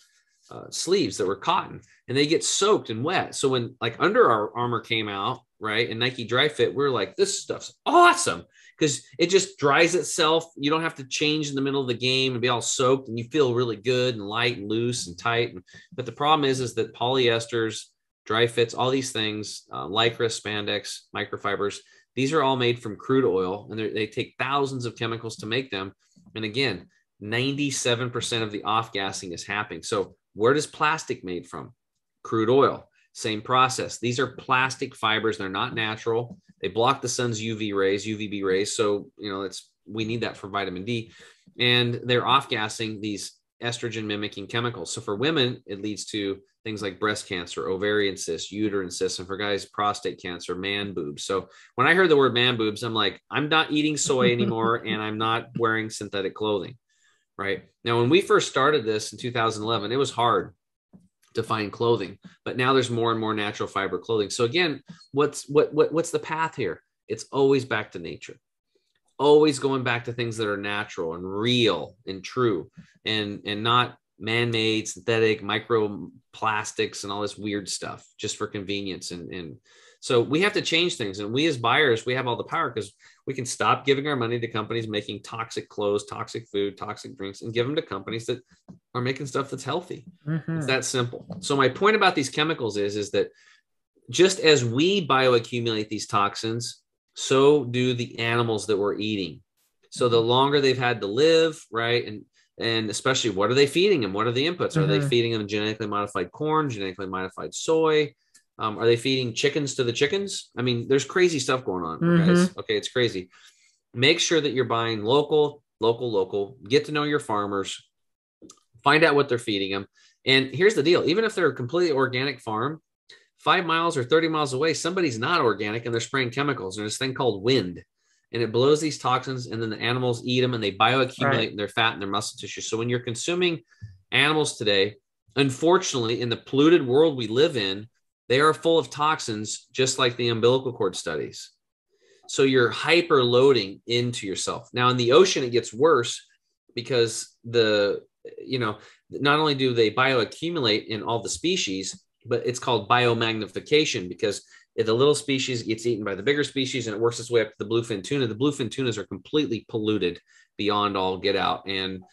uh, sleeves that were cotton and they get soaked and wet. So when like Under our Armour came out, right, and Nike Dri-FIT, we are like, this stuff's awesome because it just dries itself. You don't have to change in the middle of the game and be all soaked, and you feel really good and light and loose and tight. But the problem is, is that polyesters, dry fits, all these things, uh, lycra, spandex, microfibers, these are all made from crude oil, and they take thousands of chemicals to make them. And again, 97% of the off gassing is happening. So where does plastic made from? Crude oil. Same process. These are plastic fibers. They're not natural. They block the sun's UV rays, UVB rays. So, you know, it's we need that for vitamin D. And they're off gassing these estrogen mimicking chemicals. So for women, it leads to things like breast cancer, ovarian cysts, uterine cysts, and for guys, prostate cancer, man boobs. So when I heard the word man boobs, I'm like, I'm not eating soy anymore and I'm not wearing synthetic clothing. Right. Now, when we first started this in 2011, it was hard to find clothing but now there's more and more natural fiber clothing so again what's what, what what's the path here it's always back to nature always going back to things that are natural and real and true and and not man-made synthetic microplastics and all this weird stuff just for convenience and and so we have to change things. And we as buyers, we have all the power because we can stop giving our money to companies making toxic clothes, toxic food, toxic drinks, and give them to companies that are making stuff that's healthy. Mm-hmm. It's that simple. So my point about these chemicals is, is that just as we bioaccumulate these toxins, so do the animals that we're eating. So the longer they've had to live, right? And and especially what are they feeding them? What are the inputs? Mm-hmm. Are they mm-hmm. feeding them genetically modified corn, genetically modified soy? Um, are they feeding chickens to the chickens? I mean, there's crazy stuff going on, mm-hmm. guys. Okay, it's crazy. Make sure that you're buying local, local, local. Get to know your farmers. Find out what they're feeding them. And here's the deal: even if they're a completely organic farm, five miles or 30 miles away, somebody's not organic and they're spraying chemicals. And there's this thing called wind, and it blows these toxins, and then the animals eat them and they bioaccumulate right. in their fat and their muscle tissue. So when you're consuming animals today, unfortunately, in the polluted world we live in, they are full of toxins, just like the umbilical cord studies. So you're hyper loading into yourself. Now in the ocean, it gets worse because the, you know, not only do they bioaccumulate in all the species, but it's called biomagnification because if the little species gets eaten by the bigger species and it works its way up to the bluefin tuna, the bluefin tunas are completely polluted beyond all get out. And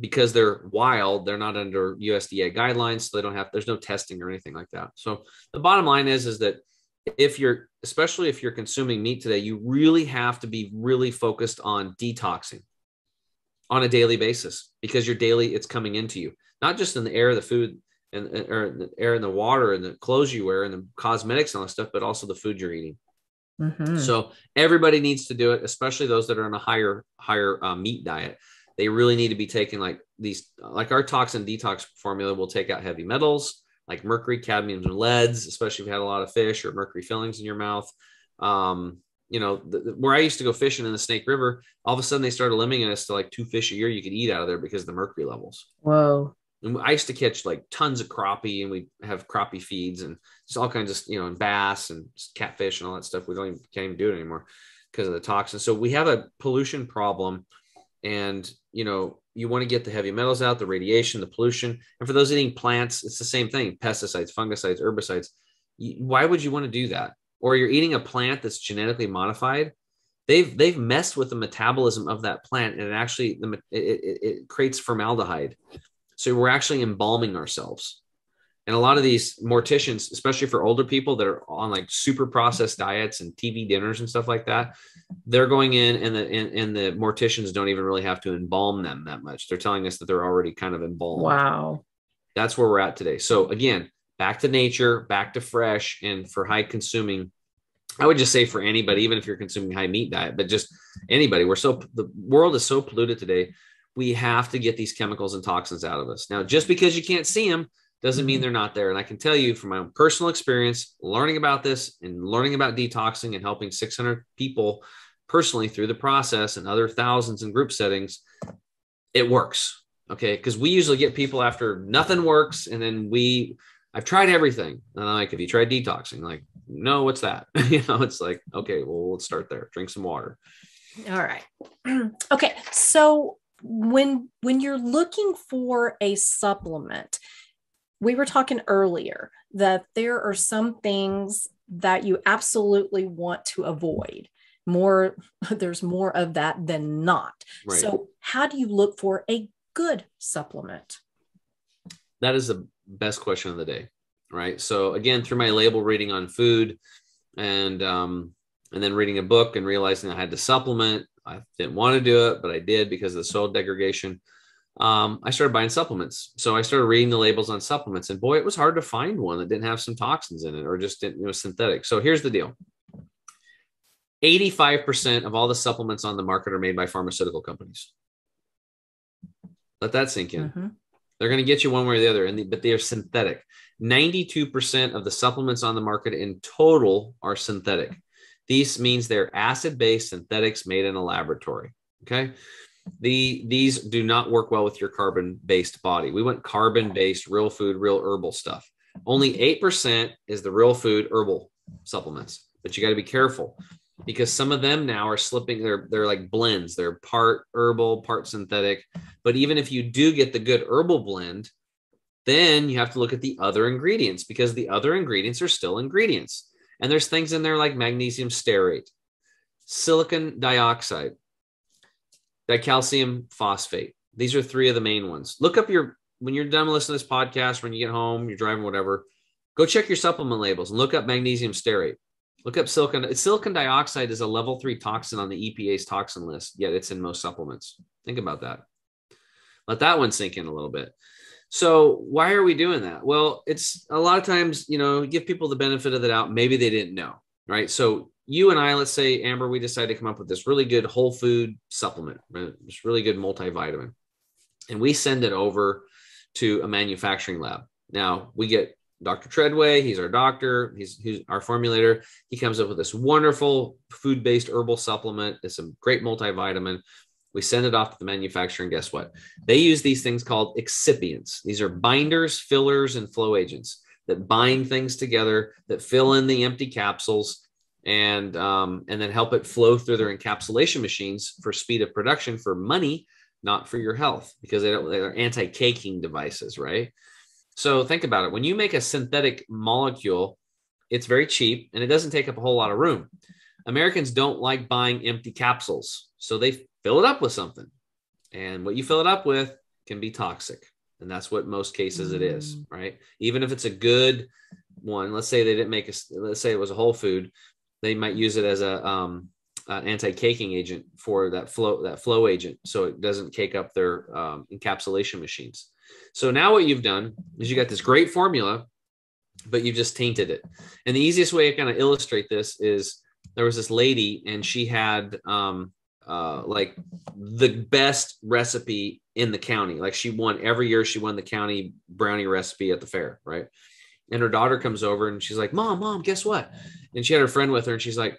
because they're wild, they're not under USDA guidelines, so they don't have there's no testing or anything like that. So the bottom line is is that if you're especially if you're consuming meat today, you really have to be really focused on detoxing on a daily basis because your daily it's coming into you, not just in the air, the food, and or the air and the water and the clothes you wear and the cosmetics and all that stuff, but also the food you're eating. Mm-hmm. So everybody needs to do it, especially those that are on a higher higher uh, meat diet they really need to be taking like these like our toxin detox formula will take out heavy metals like mercury cadmiums and leads especially if you had a lot of fish or mercury fillings in your mouth um, you know the, the, where i used to go fishing in the snake river all of a sudden they started limiting us to like two fish a year you could eat out of there because of the mercury levels whoa and i used to catch like tons of crappie and we have crappie feeds and just all kinds of you know and bass and catfish and all that stuff. We don't even, can't even do it anymore because of the toxins. So we have a pollution problem and you know you want to get the heavy metals out the radiation the pollution. And for those eating plants it's the same thing pesticides fungicides herbicides. Why would you want to do that? Or you're eating a plant that's genetically modified they've they've messed with the metabolism of that plant and it actually it, it, it creates formaldehyde so we're actually embalming ourselves and a lot of these morticians, especially for older people that are on like super processed diets and TV dinners and stuff like that, they're going in and the and, and the morticians don't even really have to embalm them that much. They're telling us that they're already kind of embalmed. Wow. That's where we're at today. So again, back to nature, back to fresh, and for high consuming. I would just say for anybody, even if you're consuming high meat diet, but just anybody, we're so the world is so polluted today. We have to get these chemicals and toxins out of us. Now, just because you can't see them doesn't mean mm-hmm. they're not there. And I can tell you from my own personal experience, learning about this and learning about detoxing and helping 600 people personally through the process and other thousands in group settings, it works. Okay. Cause we usually get people after nothing works. And then we, I've tried everything. And I'm like, have you tried detoxing? Like, no, what's that? you know, it's like, okay, well, let's start there. Drink some water. All right. okay. So when when you're looking for a supplement, we were talking earlier that there are some things that you absolutely want to avoid. More there's more of that than not. Right. so how do you look for a good supplement? That is the best question of the day right? So again through my label reading on food and um and then reading a book and realizing i had to supplement i didn't want to do it but i did because of the soil degradation um, I started buying supplements. So I started reading the labels on supplements, and boy, it was hard to find one that didn't have some toxins in it or just didn't, you know, synthetic. So here's the deal 85% of all the supplements on the market are made by pharmaceutical companies. Let that sink in. Mm-hmm. They're going to get you one way or the other, and the, but they are synthetic. 92% of the supplements on the market in total are synthetic. These means they're acid-based synthetics made in a laboratory. Okay the these do not work well with your carbon based body. We want carbon based, real food, real herbal stuff. Only 8% is the real food herbal supplements, but you got to be careful because some of them now are slipping. They're, they're like blends, they're part herbal, part synthetic. But even if you do get the good herbal blend, then you have to look at the other ingredients because the other ingredients are still ingredients. And there's things in there like magnesium stearate, silicon dioxide, dicalcium phosphate. These are three of the main ones. Look up your when you're done listening to this podcast, when you get home, you're driving, whatever. Go check your supplement labels and look up magnesium stearate. Look up silicon. Silicon dioxide is a level three toxin on the EPA's toxin list, yet it's in most supplements. Think about that. Let that one sink in a little bit. So why are we doing that? Well, it's a lot of times, you know, give people the benefit of the doubt. Maybe they didn't know, right? So you and I, let's say, Amber, we decided to come up with this really good whole food supplement, this really good multivitamin, and we send it over to a manufacturing lab. Now we get Dr. Treadway, he's our doctor, he's, he's our formulator. He comes up with this wonderful food based herbal supplement. It's a great multivitamin. We send it off to the manufacturer, and guess what? They use these things called excipients. These are binders, fillers, and flow agents that bind things together, that fill in the empty capsules, and um, and then help it flow through their encapsulation machines for speed of production for money, not for your health, because they they're anti-caking devices, right? So think about it. When you make a synthetic molecule, it's very cheap and it doesn't take up a whole lot of room. Americans don't like buying empty capsules, so they fill it up with something, and what you fill it up with can be toxic, and that's what most cases it is, mm. right? Even if it's a good one, let's say they didn't make a, let's say it was a whole food, they might use it as a um, an anti-caking agent for that flow that flow agent, so it doesn't cake up their um, encapsulation machines. So now what you've done is you got this great formula, but you've just tainted it. And the easiest way to kind of illustrate this is there was this lady and she had um, uh, like the best recipe in the county. Like she won every year. She won the county brownie recipe at the fair, right? And her daughter comes over and she's like, "Mom, mom, guess what?" and she had her friend with her and she's like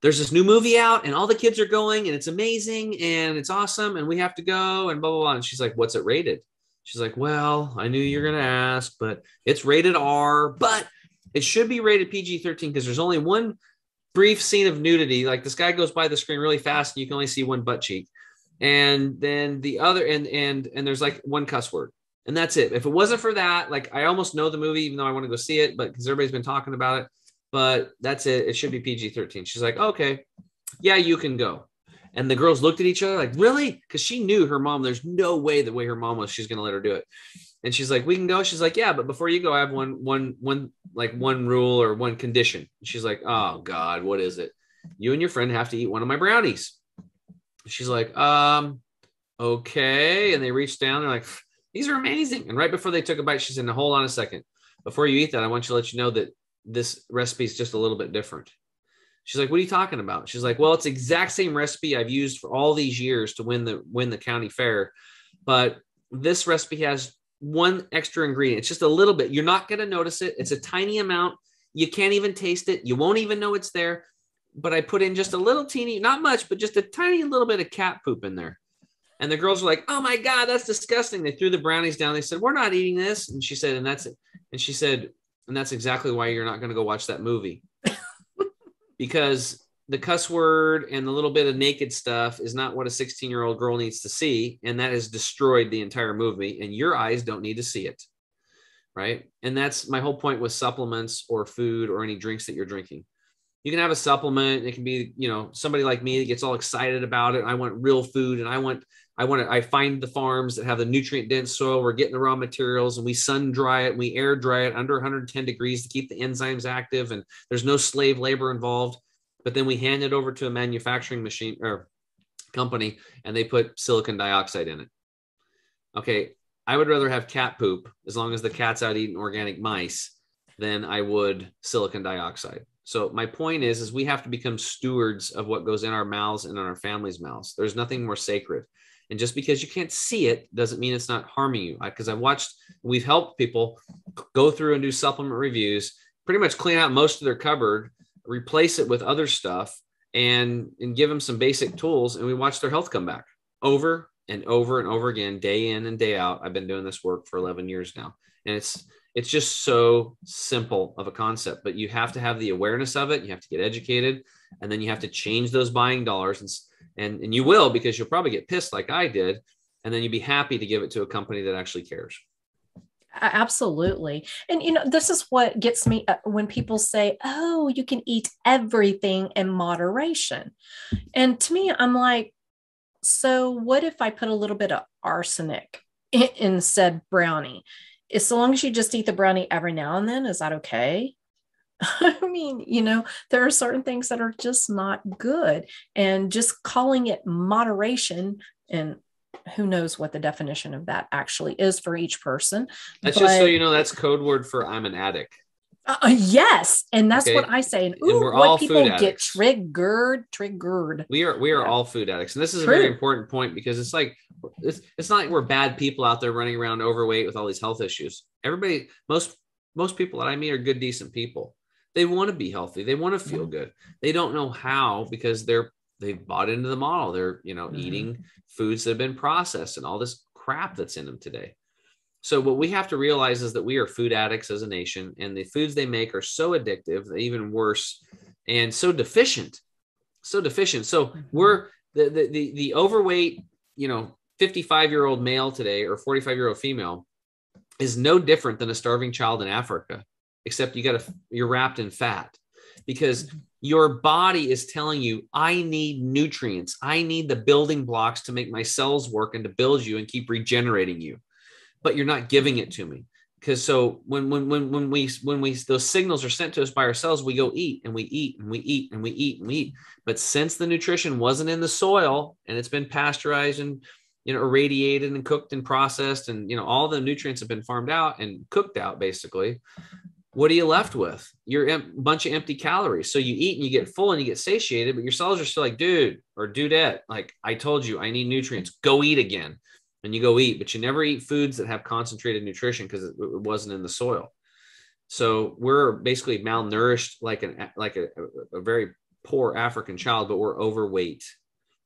there's this new movie out and all the kids are going and it's amazing and it's awesome and we have to go and blah blah blah and she's like what's it rated she's like well i knew you're going to ask but it's rated r but it should be rated pg-13 because there's only one brief scene of nudity like this guy goes by the screen really fast and you can only see one butt cheek and then the other and and and there's like one cuss word and that's it if it wasn't for that like i almost know the movie even though i want to go see it but because everybody's been talking about it but that's it. It should be PG 13. She's like, okay, yeah, you can go. And the girls looked at each other like, really? Because she knew her mom, there's no way the way her mom was, she's going to let her do it. And she's like, we can go. She's like, yeah, but before you go, I have one, one, one, like one rule or one condition. She's like, oh God, what is it? You and your friend have to eat one of my brownies. She's like, um, okay. And they reached down. They're like, these are amazing. And right before they took a bite, she said, hold on a second. Before you eat that, I want you to let you know that this recipe is just a little bit different. She's like, "What are you talking about?" She's like, "Well, it's exact same recipe I've used for all these years to win the win the county fair, but this recipe has one extra ingredient. It's just a little bit. You're not going to notice it. It's a tiny amount. You can't even taste it. You won't even know it's there. But I put in just a little teeny, not much, but just a tiny little bit of cat poop in there. And the girls were like, "Oh my god, that's disgusting!" They threw the brownies down. They said, "We're not eating this." And she said, "And that's it." And she said, and that's exactly why you're not going to go watch that movie. because the cuss word and the little bit of naked stuff is not what a 16 year old girl needs to see. And that has destroyed the entire movie. And your eyes don't need to see it. Right. And that's my whole point with supplements or food or any drinks that you're drinking. You can have a supplement. It can be, you know, somebody like me that gets all excited about it. I want real food and I want, I want to, I find the farms that have the nutrient dense soil. We're getting the raw materials and we sun dry it we air dry it under 110 degrees to keep the enzymes active. And there's no slave labor involved but then we hand it over to a manufacturing machine or company and they put silicon dioxide in it. Okay, I would rather have cat poop as long as the cat's out eating organic mice than I would silicon dioxide. So my point is, is we have to become stewards of what goes in our mouths and in our families' mouths. There's nothing more sacred. And just because you can't see it doesn't mean it's not harming you. Because I've watched, we've helped people go through and do supplement reviews, pretty much clean out most of their cupboard replace it with other stuff and and give them some basic tools. And we watch their health come back over and over and over again day in and day out. I've been doing this work for 11 years now. And it's it's just so simple of a concept but you have to have the awareness of it. You have to get educated and then you have to change those buying dollars. And and, and you will because you'll probably get pissed like i did. And then you'd be happy to give it to a company that actually cares Absolutely. And, you know, this is what gets me uh, when people say, oh, you can eat everything in moderation. And to me, I'm like, so what if I put a little bit of arsenic in, in said brownie? As long as you just eat the brownie every now and then, is that okay? I mean, you know, there are certain things that are just not good. And just calling it moderation and who knows what the definition of that actually is for each person. That's but, just so you know, that's code word for I'm an addict. Uh, uh yes, and that's okay. what I say. And, ooh, and we're all people food get triggered, triggered. We are we are yeah. all food addicts, and this is True. a very important point because it's like it's it's not like we're bad people out there running around overweight with all these health issues. Everybody, most most people that I meet are good, decent people. They want to be healthy. They want to feel good. They don't know how because they're they've bought into the model. They're, you know, mm-hmm. eating foods that have been processed and all this crap that's in them today. So what we have to realize is that we are food addicts as a nation, and the foods they make are so addictive, even worse, and so deficient, so deficient. So mm-hmm. we're the the the, the overweight, you know, 55 year old male today or 45 year old female is no different than a starving child in Africa, except you got to you're wrapped in fat because mm-hmm. Your body is telling you, I need nutrients. I need the building blocks to make my cells work and to build you and keep regenerating you. But you're not giving it to me. Because so when when when when we when we those signals are sent to us by ourselves, we go eat and we eat and we eat and we eat and we eat. But since the nutrition wasn't in the soil and it's been pasteurized and you know irradiated and cooked and processed and you know all the nutrients have been farmed out and cooked out basically what are you left with? You're a bunch of empty calories. So you eat and you get full and you get satiated, but your cells are still like, dude or dudette, like I told you, I need nutrients. Go eat again. And you go eat, but you never eat foods that have concentrated nutrition because it, it, wasn't in the soil. So we're basically malnourished, like an like a, a very poor African child, but we're overweight.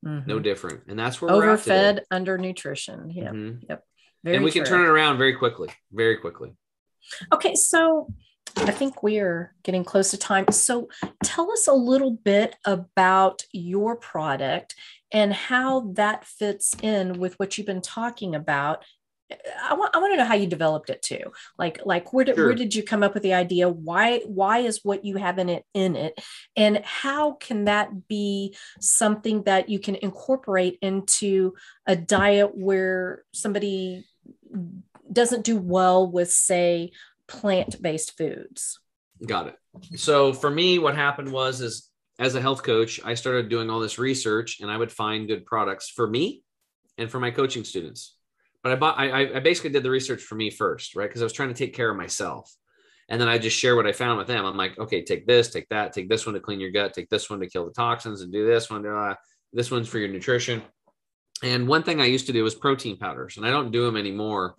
Mm-hmm. No different, and that's where overfed, under nutrition. Yeah, mm-hmm. yep. Very and we true. can turn it around very quickly, very quickly. Okay, so I think we're getting close to time. So tell us a little bit about your product and how that fits in with what you've been talking about. I want, I want to know how you developed it too. Like, like where did, sure. where did you come up with the idea? Why, why is what you have in it in it? And how can that be something that you can incorporate into a diet where somebody doesn't do well with, say, plant based foods. Got it. So for me, what happened was is as a health coach, I started doing all this research and I would find good products for me and for my coaching students. But I bought I, I basically did the research for me first, right? Because I was trying to take care of myself. And then I just share what I found with them. I'm like, okay, take this, take that, take this one to clean your gut, take this one to kill the toxins, and do this one. This one's for your nutrition. And one thing I used to do was protein powders, and I don't do them anymore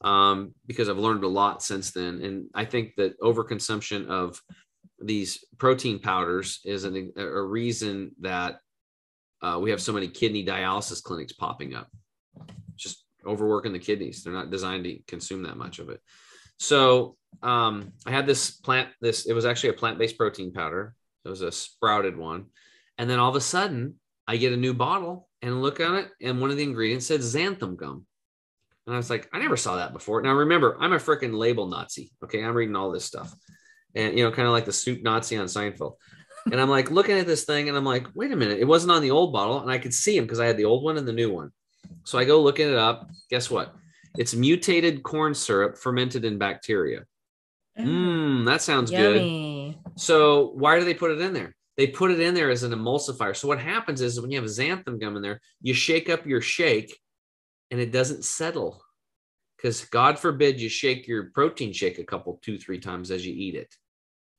um, because I've learned a lot since then. And I think that overconsumption of these protein powders is an, a reason that uh, we have so many kidney dialysis clinics popping up. Just overworking the kidneys. They're not designed to consume that much of it. So um, I had this plant. This it was actually a plant-based protein powder. It was a sprouted one, And then all of a sudden, I get a new bottle and look at it, and one of the ingredients said xanthan gum. And I was like, I never saw that before. Now remember, I'm a freaking label Nazi. Okay, I'm reading all this stuff, and you know, kind of like the soup Nazi on Seinfeld. And I'm like looking at this thing, and I'm like, wait a minute, it wasn't on the old bottle, and I could see him because I had the old one and the new one. So I go looking it up. Guess what? It's mutated corn syrup fermented in bacteria. Oh. Mmm, that sounds Yummy. good. So why do they put it in there? They put it in there as an emulsifier. So what happens is when you have xanthan gum in there, you shake up your shake and it doesn't settle. Because God forbid you shake your protein shake a couple, two, three times as you eat it.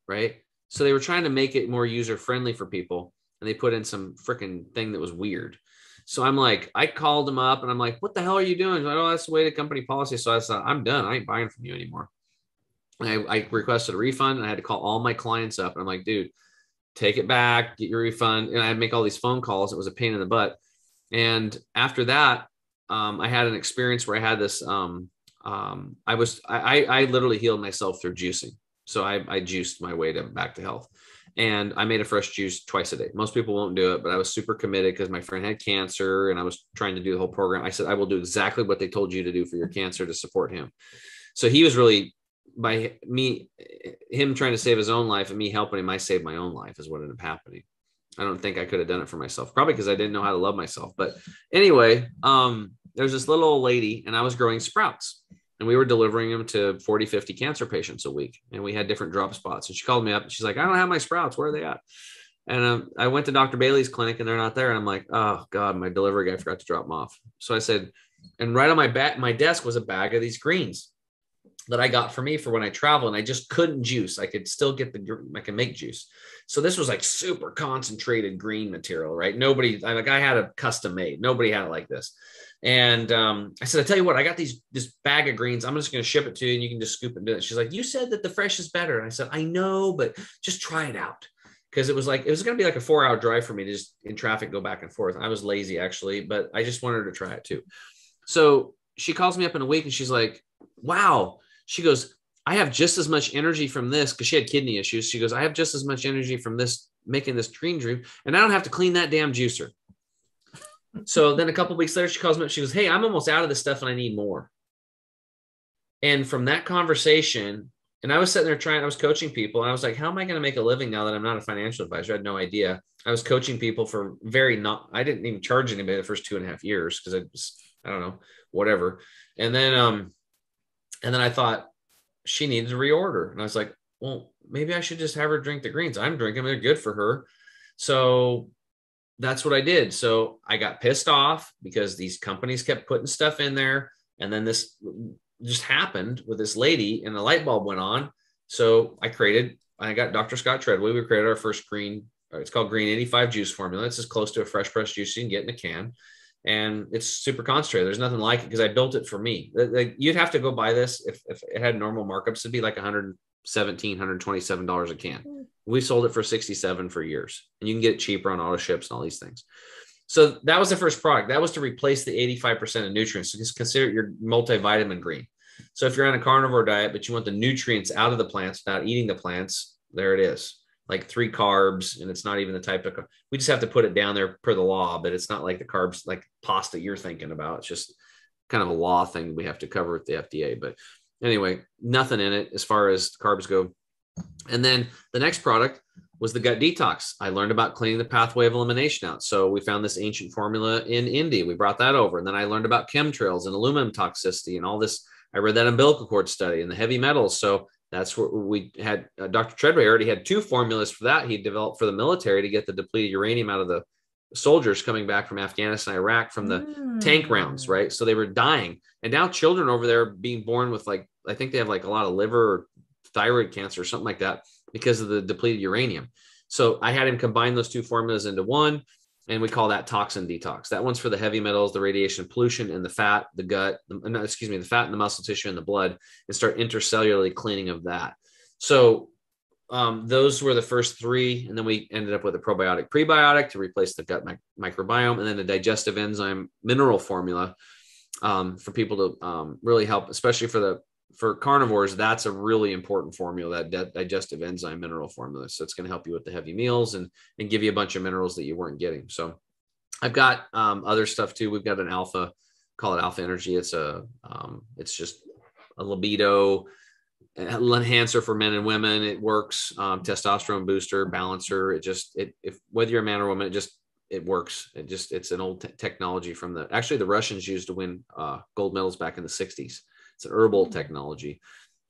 Right. So they were trying to make it more user friendly for people. And they put in some freaking thing that was weird. So I'm like, I called them up and I'm like, what the hell are you doing? Like, oh, that's the way the company policy. So I said, I'm done. I ain't buying from you anymore. I, I, requested a refund and I had to call all my clients up. And I'm like, dude, take it back, get your refund. And I make all these phone calls. It was a pain in the butt. And after that, um, I had an experience where I had this. Um, um, I was I, I literally healed myself through juicing. So I, I juiced my way to back to health and I made a fresh juice twice a day. Most people won't do it, but I was super committed because my friend had cancer and I was trying to do the whole program. I said, I will do exactly what they told you to do for your cancer to support him. So he was really by me, him trying to save his own life and me helping him, I saved my own life is what ended up happening. I don't think I could have done it for myself, probably because I didn't know how to love myself. But anyway, um, there's this little old lady and I was growing sprouts and we were delivering them to 40 50 cancer patients a week and we had different drop spots. And she called me up and she's like i don't have my sprouts where are they at? And um, i went to dr bailey's clinic and they're not there and i'm like oh god my delivery guy forgot to drop them off. So i said and right on my back my desk was a bag of these greens that i got for me for when i travel and i just couldn't juice. I could still get the i can make juice. So this was like super concentrated green material right? Nobody like i had a custom made nobody had it like this and um, I said, I tell you what, I got these this bag of greens. I'm just going to ship it to you, and you can just scoop and do it. She's like, you said that the fresh is better, and I said, I know, but just try it out because it was like it was going to be like a four hour drive for me to just in traffic go back and forth. I was lazy actually, but I just wanted to try it too. So she calls me up in a week, and she's like, Wow. She goes, I have just as much energy from this because she had kidney issues. She goes, I have just as much energy from this making this green dream, and I don't have to clean that damn juicer so then a couple weeks later, she calls me up. She goes, Hey, I'm almost out of this stuff and I need more. And from that conversation, and I was sitting there trying, I was coaching people, and I was like, How am I going to make a living now that I'm not a financial advisor? I had no idea. I was coaching people for very not, I didn't even charge anybody the first two and a half years because I just, I don't know, whatever. And then, um, and then I thought she needed to reorder. And I was like, Well, maybe I should just have her drink the greens. I'm drinking them, they're good for her. So that's what I did. So I got pissed off because these companies kept putting stuff in there. And then this just happened with this lady and the light bulb went on. So I created, I got Dr. Scott Treadway. We created our first green, uh, it's called Green 85 juice formula. It's as close to a fresh pressed juice you can get in a can. And it's super concentrated. There's nothing like it because I built it for me. Like, You'd have to go buy this if, if it had normal markups. It'd be like 117 $127 a can. We sold it for 67 for years and you can get it cheaper on auto ships and all these things. So that was the first product. That was to replace the 85% of nutrients. So just consider your multivitamin green. So if you're on a carnivore diet but you want the nutrients out of the plants without eating the plants there it is. Like three carbs and it's not even the type of we just have to put it down there per the law but it's not like the carbs like pasta you're thinking about. It's just kind of a law thing we have to cover with the fda but anyway nothing in it as far as carbs go and then the next product was the gut detox. I learned about cleaning the pathway of elimination out. So we found this ancient formula in India. We brought that over. And then I learned about chemtrails and aluminum toxicity and all this. I read that umbilical cord study and the heavy metals. So that's what we had. Uh, Dr. Treadway already had two formulas for that. He developed for the military to get the depleted uranium out of the soldiers coming back from Afghanistan, Iraq from the mm. tank rounds, right? So they were dying. And now children over there being born with like, I think they have like a lot of liver or thyroid cancer or something like that because of the depleted uranium. So I had him combine those two formulas into one, and we call that toxin detox. That one's for the heavy metals, the radiation pollution, and the fat, the gut, the, excuse me, the fat and the muscle tissue and the blood, and start intercellularly cleaning of that. So um, those were the first three, and then we ended up with a probiotic prebiotic to replace the gut microbiome, and then a digestive enzyme mineral formula um, for people to um, really help, especially for the for carnivores, that's a really important formula, that digestive enzyme mineral formula. So it's going to help you with the heavy meals and, and give you a bunch of minerals that you weren't getting. So I've got um, other stuff too. We've got an alpha, call it alpha energy. It's a, um, it's just a libido enhancer for men and women. It works. Um, testosterone booster, balancer. It just, it, if whether you're a man or woman, it just, it works. It just, it's an old technology from the, actually the Russians used to win uh, gold medals back in the sixties it's an herbal mm-hmm. technology.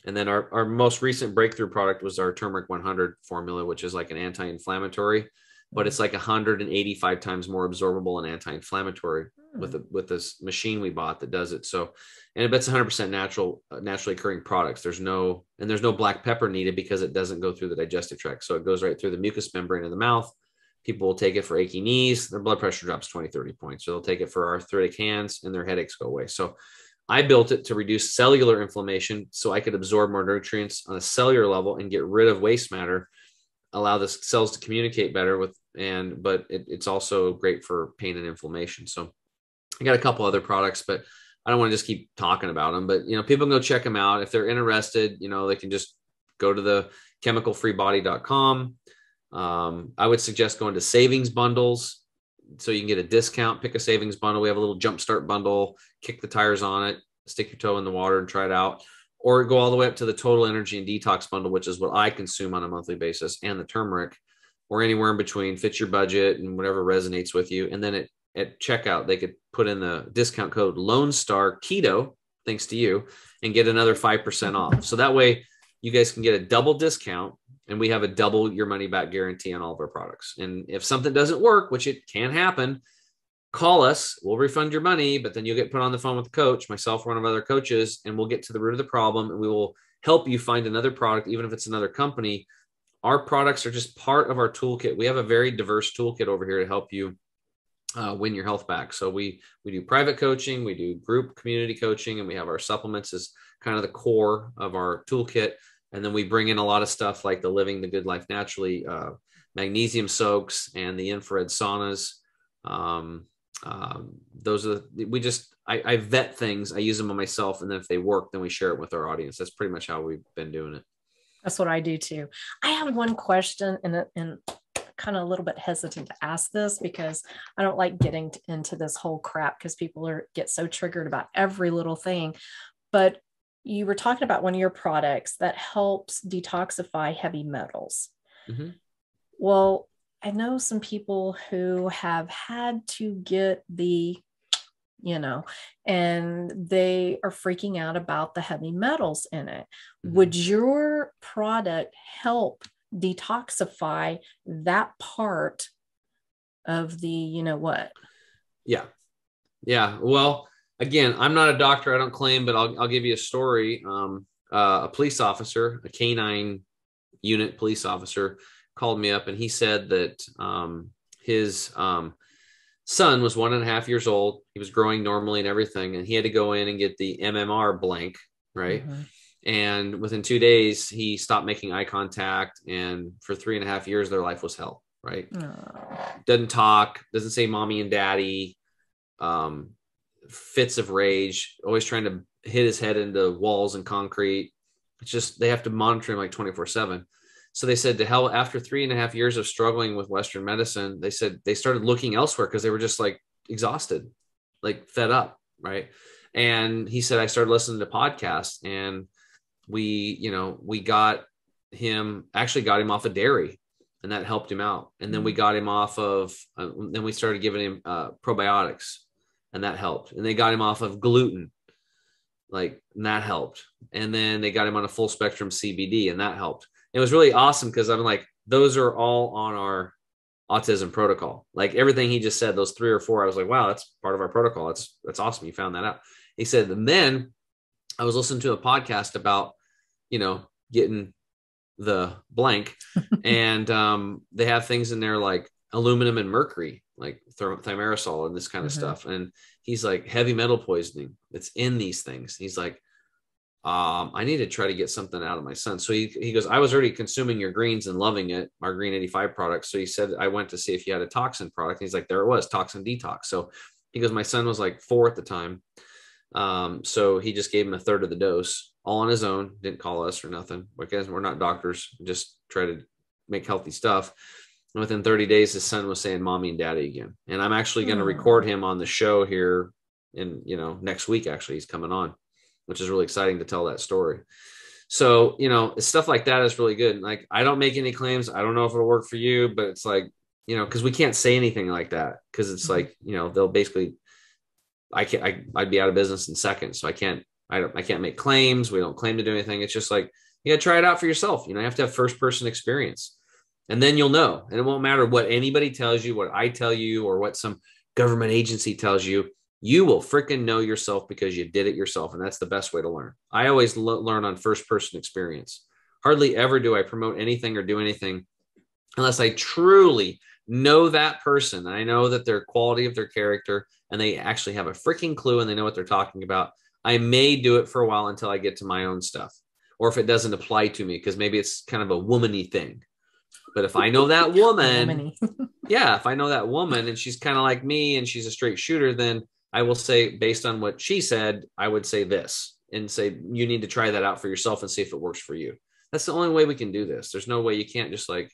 And then our, our most recent breakthrough product was our turmeric 100 formula, which is like an anti-inflammatory, but it's like 185 times more absorbable and anti-inflammatory mm. with the, with this machine we bought that does it. So, and it's 100% natural, uh, naturally occurring products. There's no, and there's no black pepper needed because it doesn't go through the digestive tract. So it goes right through the mucous membrane of the mouth. People will take it for achy knees. Their blood pressure drops 20, 30 points. So they'll take it for arthritic hands and their headaches go away. So I built it to reduce cellular inflammation so I could absorb more nutrients on a cellular level and get rid of waste matter, allow the cells to communicate better with, and but it, it's also great for pain and inflammation. So I got a couple other products, but I don't want to just keep talking about them. But you know, people can go check them out if they're interested. You know, they can just go to the chemicalfreebody.com. Um, I would suggest going to savings bundles so you can get a discount. Pick a savings bundle. We have a little jumpstart bundle. Kick the tires on it. Stick your toe in the water and try it out. Or go all the way up to the total energy and detox bundle, which is what I consume on a monthly basis, and the turmeric, or anywhere in between. Fits your budget and whatever resonates with you. And then it, at checkout, they could put in the discount code Lone Star Keto, thanks to you, and get another 5% off. So that way you guys can get a double discount and we have a double your money back guarantee on all of our products. And if something doesn't work, which it can happen, call us. We'll refund your money, but then you'll get put on the phone with the coach, myself, or one of other coaches, and we'll get to the root of the problem and we will help you find another product, even if it's another company. Our products are just part of our toolkit. We have a very diverse toolkit over here to help you uh, win your health back. So we we do private coaching, we do group community coaching, and we have our supplements as kind of the core of our toolkit and then we bring in a lot of stuff like the living the good life naturally uh, magnesium soaks and the infrared saunas. Um, um, those are the, we just I, I, vet things. I use them on myself. And then if they work then we share it with our audience. That's pretty much how we've been doing it. That's what i do too. I have one question and, and kind of a little bit hesitant to ask this because i don't like getting into this whole crap because people are get so triggered about every little thing. But you were talking about one of your products that helps detoxify heavy metals. Mm-hmm. Well, I know some people who have had to get the, you know, and they are freaking out about the heavy metals in it. Mm-hmm. Would your product help detoxify that part of the, you know what? Yeah. Yeah. Well, again, I'm not a doctor. I don't claim, but I'll, I'll give you a story. Um, uh, a police officer, a canine unit police officer, called me up and he said that um, his um, son was one and a half years old. He was growing normally and everything, and he had to go in and get the MMR blank, right? Mm-hmm. And within two days, he stopped making eye contact, and for three and a half years, their life was hell. Right? Doesn't talk, doesn't say mommy and daddy. Um, fits of rage, always trying to hit his head into walls and concrete. It's just they have to monitor him like 24 7. So they said to hell, after three and a half years of struggling with Western medicine, they said they started looking elsewhere because they were just like exhausted, like fed up. Right. And he said, I started listening to podcasts and we, you know, we got him actually got him off of dairy and that helped him out. And then we mm. got him off of, uh, then we started giving him uh, probiotics and that helped. And they got him off of gluten, like and that helped. And then they got him on a full spectrum CBD, and that helped. It was really awesome because I'm like, those are all on our autism protocol. Like everything he just said, those three or four, I was like, wow, that's part of our protocol. That's that's awesome. You found that out. He said, and then I was listening to a podcast about, you know, getting the blank, and um, they have things in there like aluminum and mercury like thimerosal and this kind of mm-hmm. stuff. And he's like, heavy metal poisoning that's in these things. He's like, um, I need to try to get something out of my son. So he, he goes, I was already consuming your greens and loving it, our green 85 product. So he said, I went to see if you had a toxin product. And he's like, there it was toxin detox. So he goes, my son was like four at the time. Um, so he just gave him a third of the dose all on his own, didn't call us or nothing. Because we're not doctors, just try to make healthy stuff. And within 30 days, his son was saying mommy and daddy again. And I'm actually going to record him on the show here in, you know, next week. Actually, he's coming on, which is really exciting to tell that story. So, you know, stuff like that is really good. Like, I don't make any claims. I don't know if it'll work for you, but it's like, you know, because we can't say anything like that because it's mm-hmm. like, you know, they'll basically, I can't, I, I'd be out of business in seconds. So I can't, I don't, I can't make claims. We don't claim to do anything. It's just like, you got to try it out for yourself. You know, you have to have first person experience and then you'll know. And it won't matter what anybody tells you, what I tell you, or what some government agency tells you. You will freaking know yourself because you did it yourself. And that's the best way to learn. I always learn on first person experience. Hardly ever do I promote anything or do anything unless I truly know that person. I know that their quality of their character and they actually have a freaking clue and they know what they're talking about. I may do it for a while until I get to my own stuff. Or if it doesn't apply to me, because maybe it's kind of a womany thing but if I know that woman, yeah, if I know that woman and she's kind of like me and she's a straight shooter, then I will say, based on what she said, I would say this and say, you need to try that out for yourself and see if it works for you. That's the only way we can do this. There's no way you can't just like,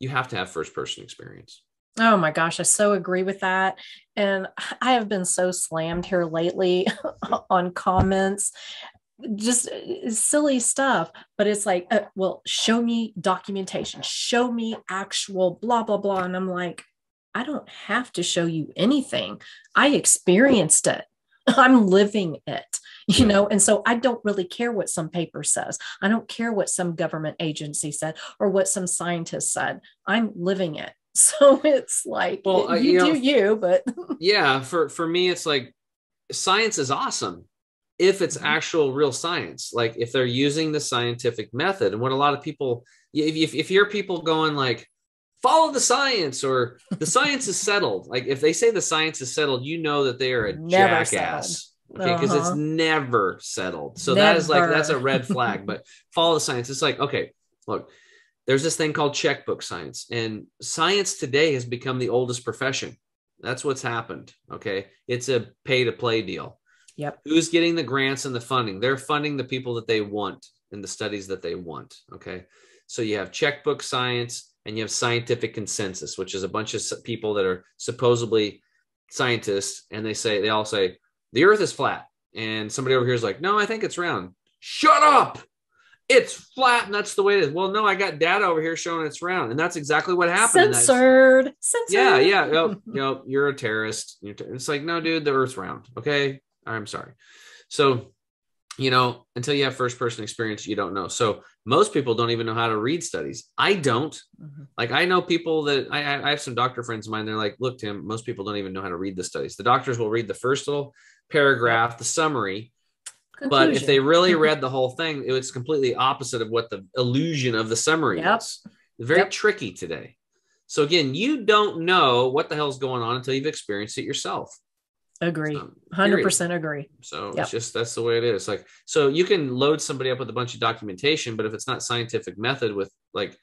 you have to have first person experience. Oh my gosh, I so agree with that. And I have been so slammed here lately on comments just uh, silly stuff but it's like uh, well show me documentation show me actual blah blah blah. And i'm like i don't have to show you anything. I experienced it. I'm living it you know? And so i don't really care what some paper says. I don't care what some government agency said or what some scientist said. I'm living it. So it's like well, you, you know, do you but yeah for for me it's like science is awesome if it's mm-hmm. actual real science like if they're using the scientific method and what a lot of people if, if, if you're people going like follow the science or the science is settled like if they say the science is settled you know that they are a never jackass settled. okay because uh-huh. it's never settled so never. that is like that's a red flag but follow the science it's like okay look there's this thing called checkbook science and science today has become the oldest profession that's what's happened okay it's a pay to play deal Yep. Who's getting the grants and the funding? They're funding the people that they want and the studies that they want. Okay. So you have checkbook science and you have scientific consensus, which is a bunch of people that are supposedly scientists. And they say, they all say, the earth is flat. And somebody over here is like, no, I think it's round. Shut up. It's flat and that's the way it is. Well, no, I got data over here showing it's round. And that's exactly what happened. Censored. Censored. Yeah, yeah. you know, you're a terrorist. It's like, no, dude, the earth's round. Okay. I'm sorry. So, you know, until you have first person experience, you don't know. So most people don't even know how to read studies. I don't. Mm-hmm. Like I know people that I, I have some doctor friends of mine. They're like, look, Tim, most people don't even know how to read the studies. The doctors will read the first little paragraph, the summary. Conclusion. But if they really read the whole thing, it was completely opposite of what the illusion of the summary yep. is. Very yep. tricky today. So again, you don't know what the hell's going on until you've experienced it yourself. Agree. Um, 100% agree. So yep. it's just that's the way it is. Like so you can load somebody up with a bunch of documentation, but if it's not scientific method with like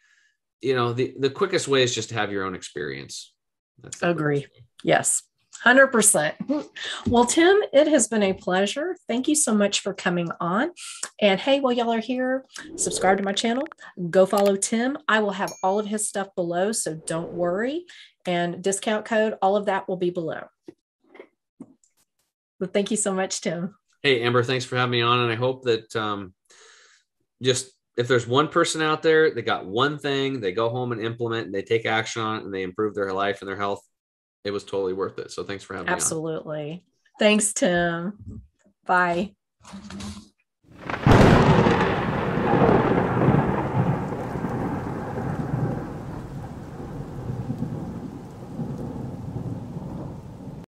you know, the the quickest way is just to have your own experience. That's agree. Yes. 100%. Well, Tim, it has been a pleasure. Thank you so much for coming on. And hey, while y'all are here, subscribe to my channel, go follow Tim. I will have all of his stuff below, so don't worry. And discount code, all of that will be below. Well, thank you so much, Tim. Hey, Amber, thanks for having me on. And I hope that um, just if there's one person out there that got one thing, they go home and implement and they take action on it and they improve their life and their health, it was totally worth it. So thanks for having Absolutely. me Absolutely. Thanks, Tim. Bye.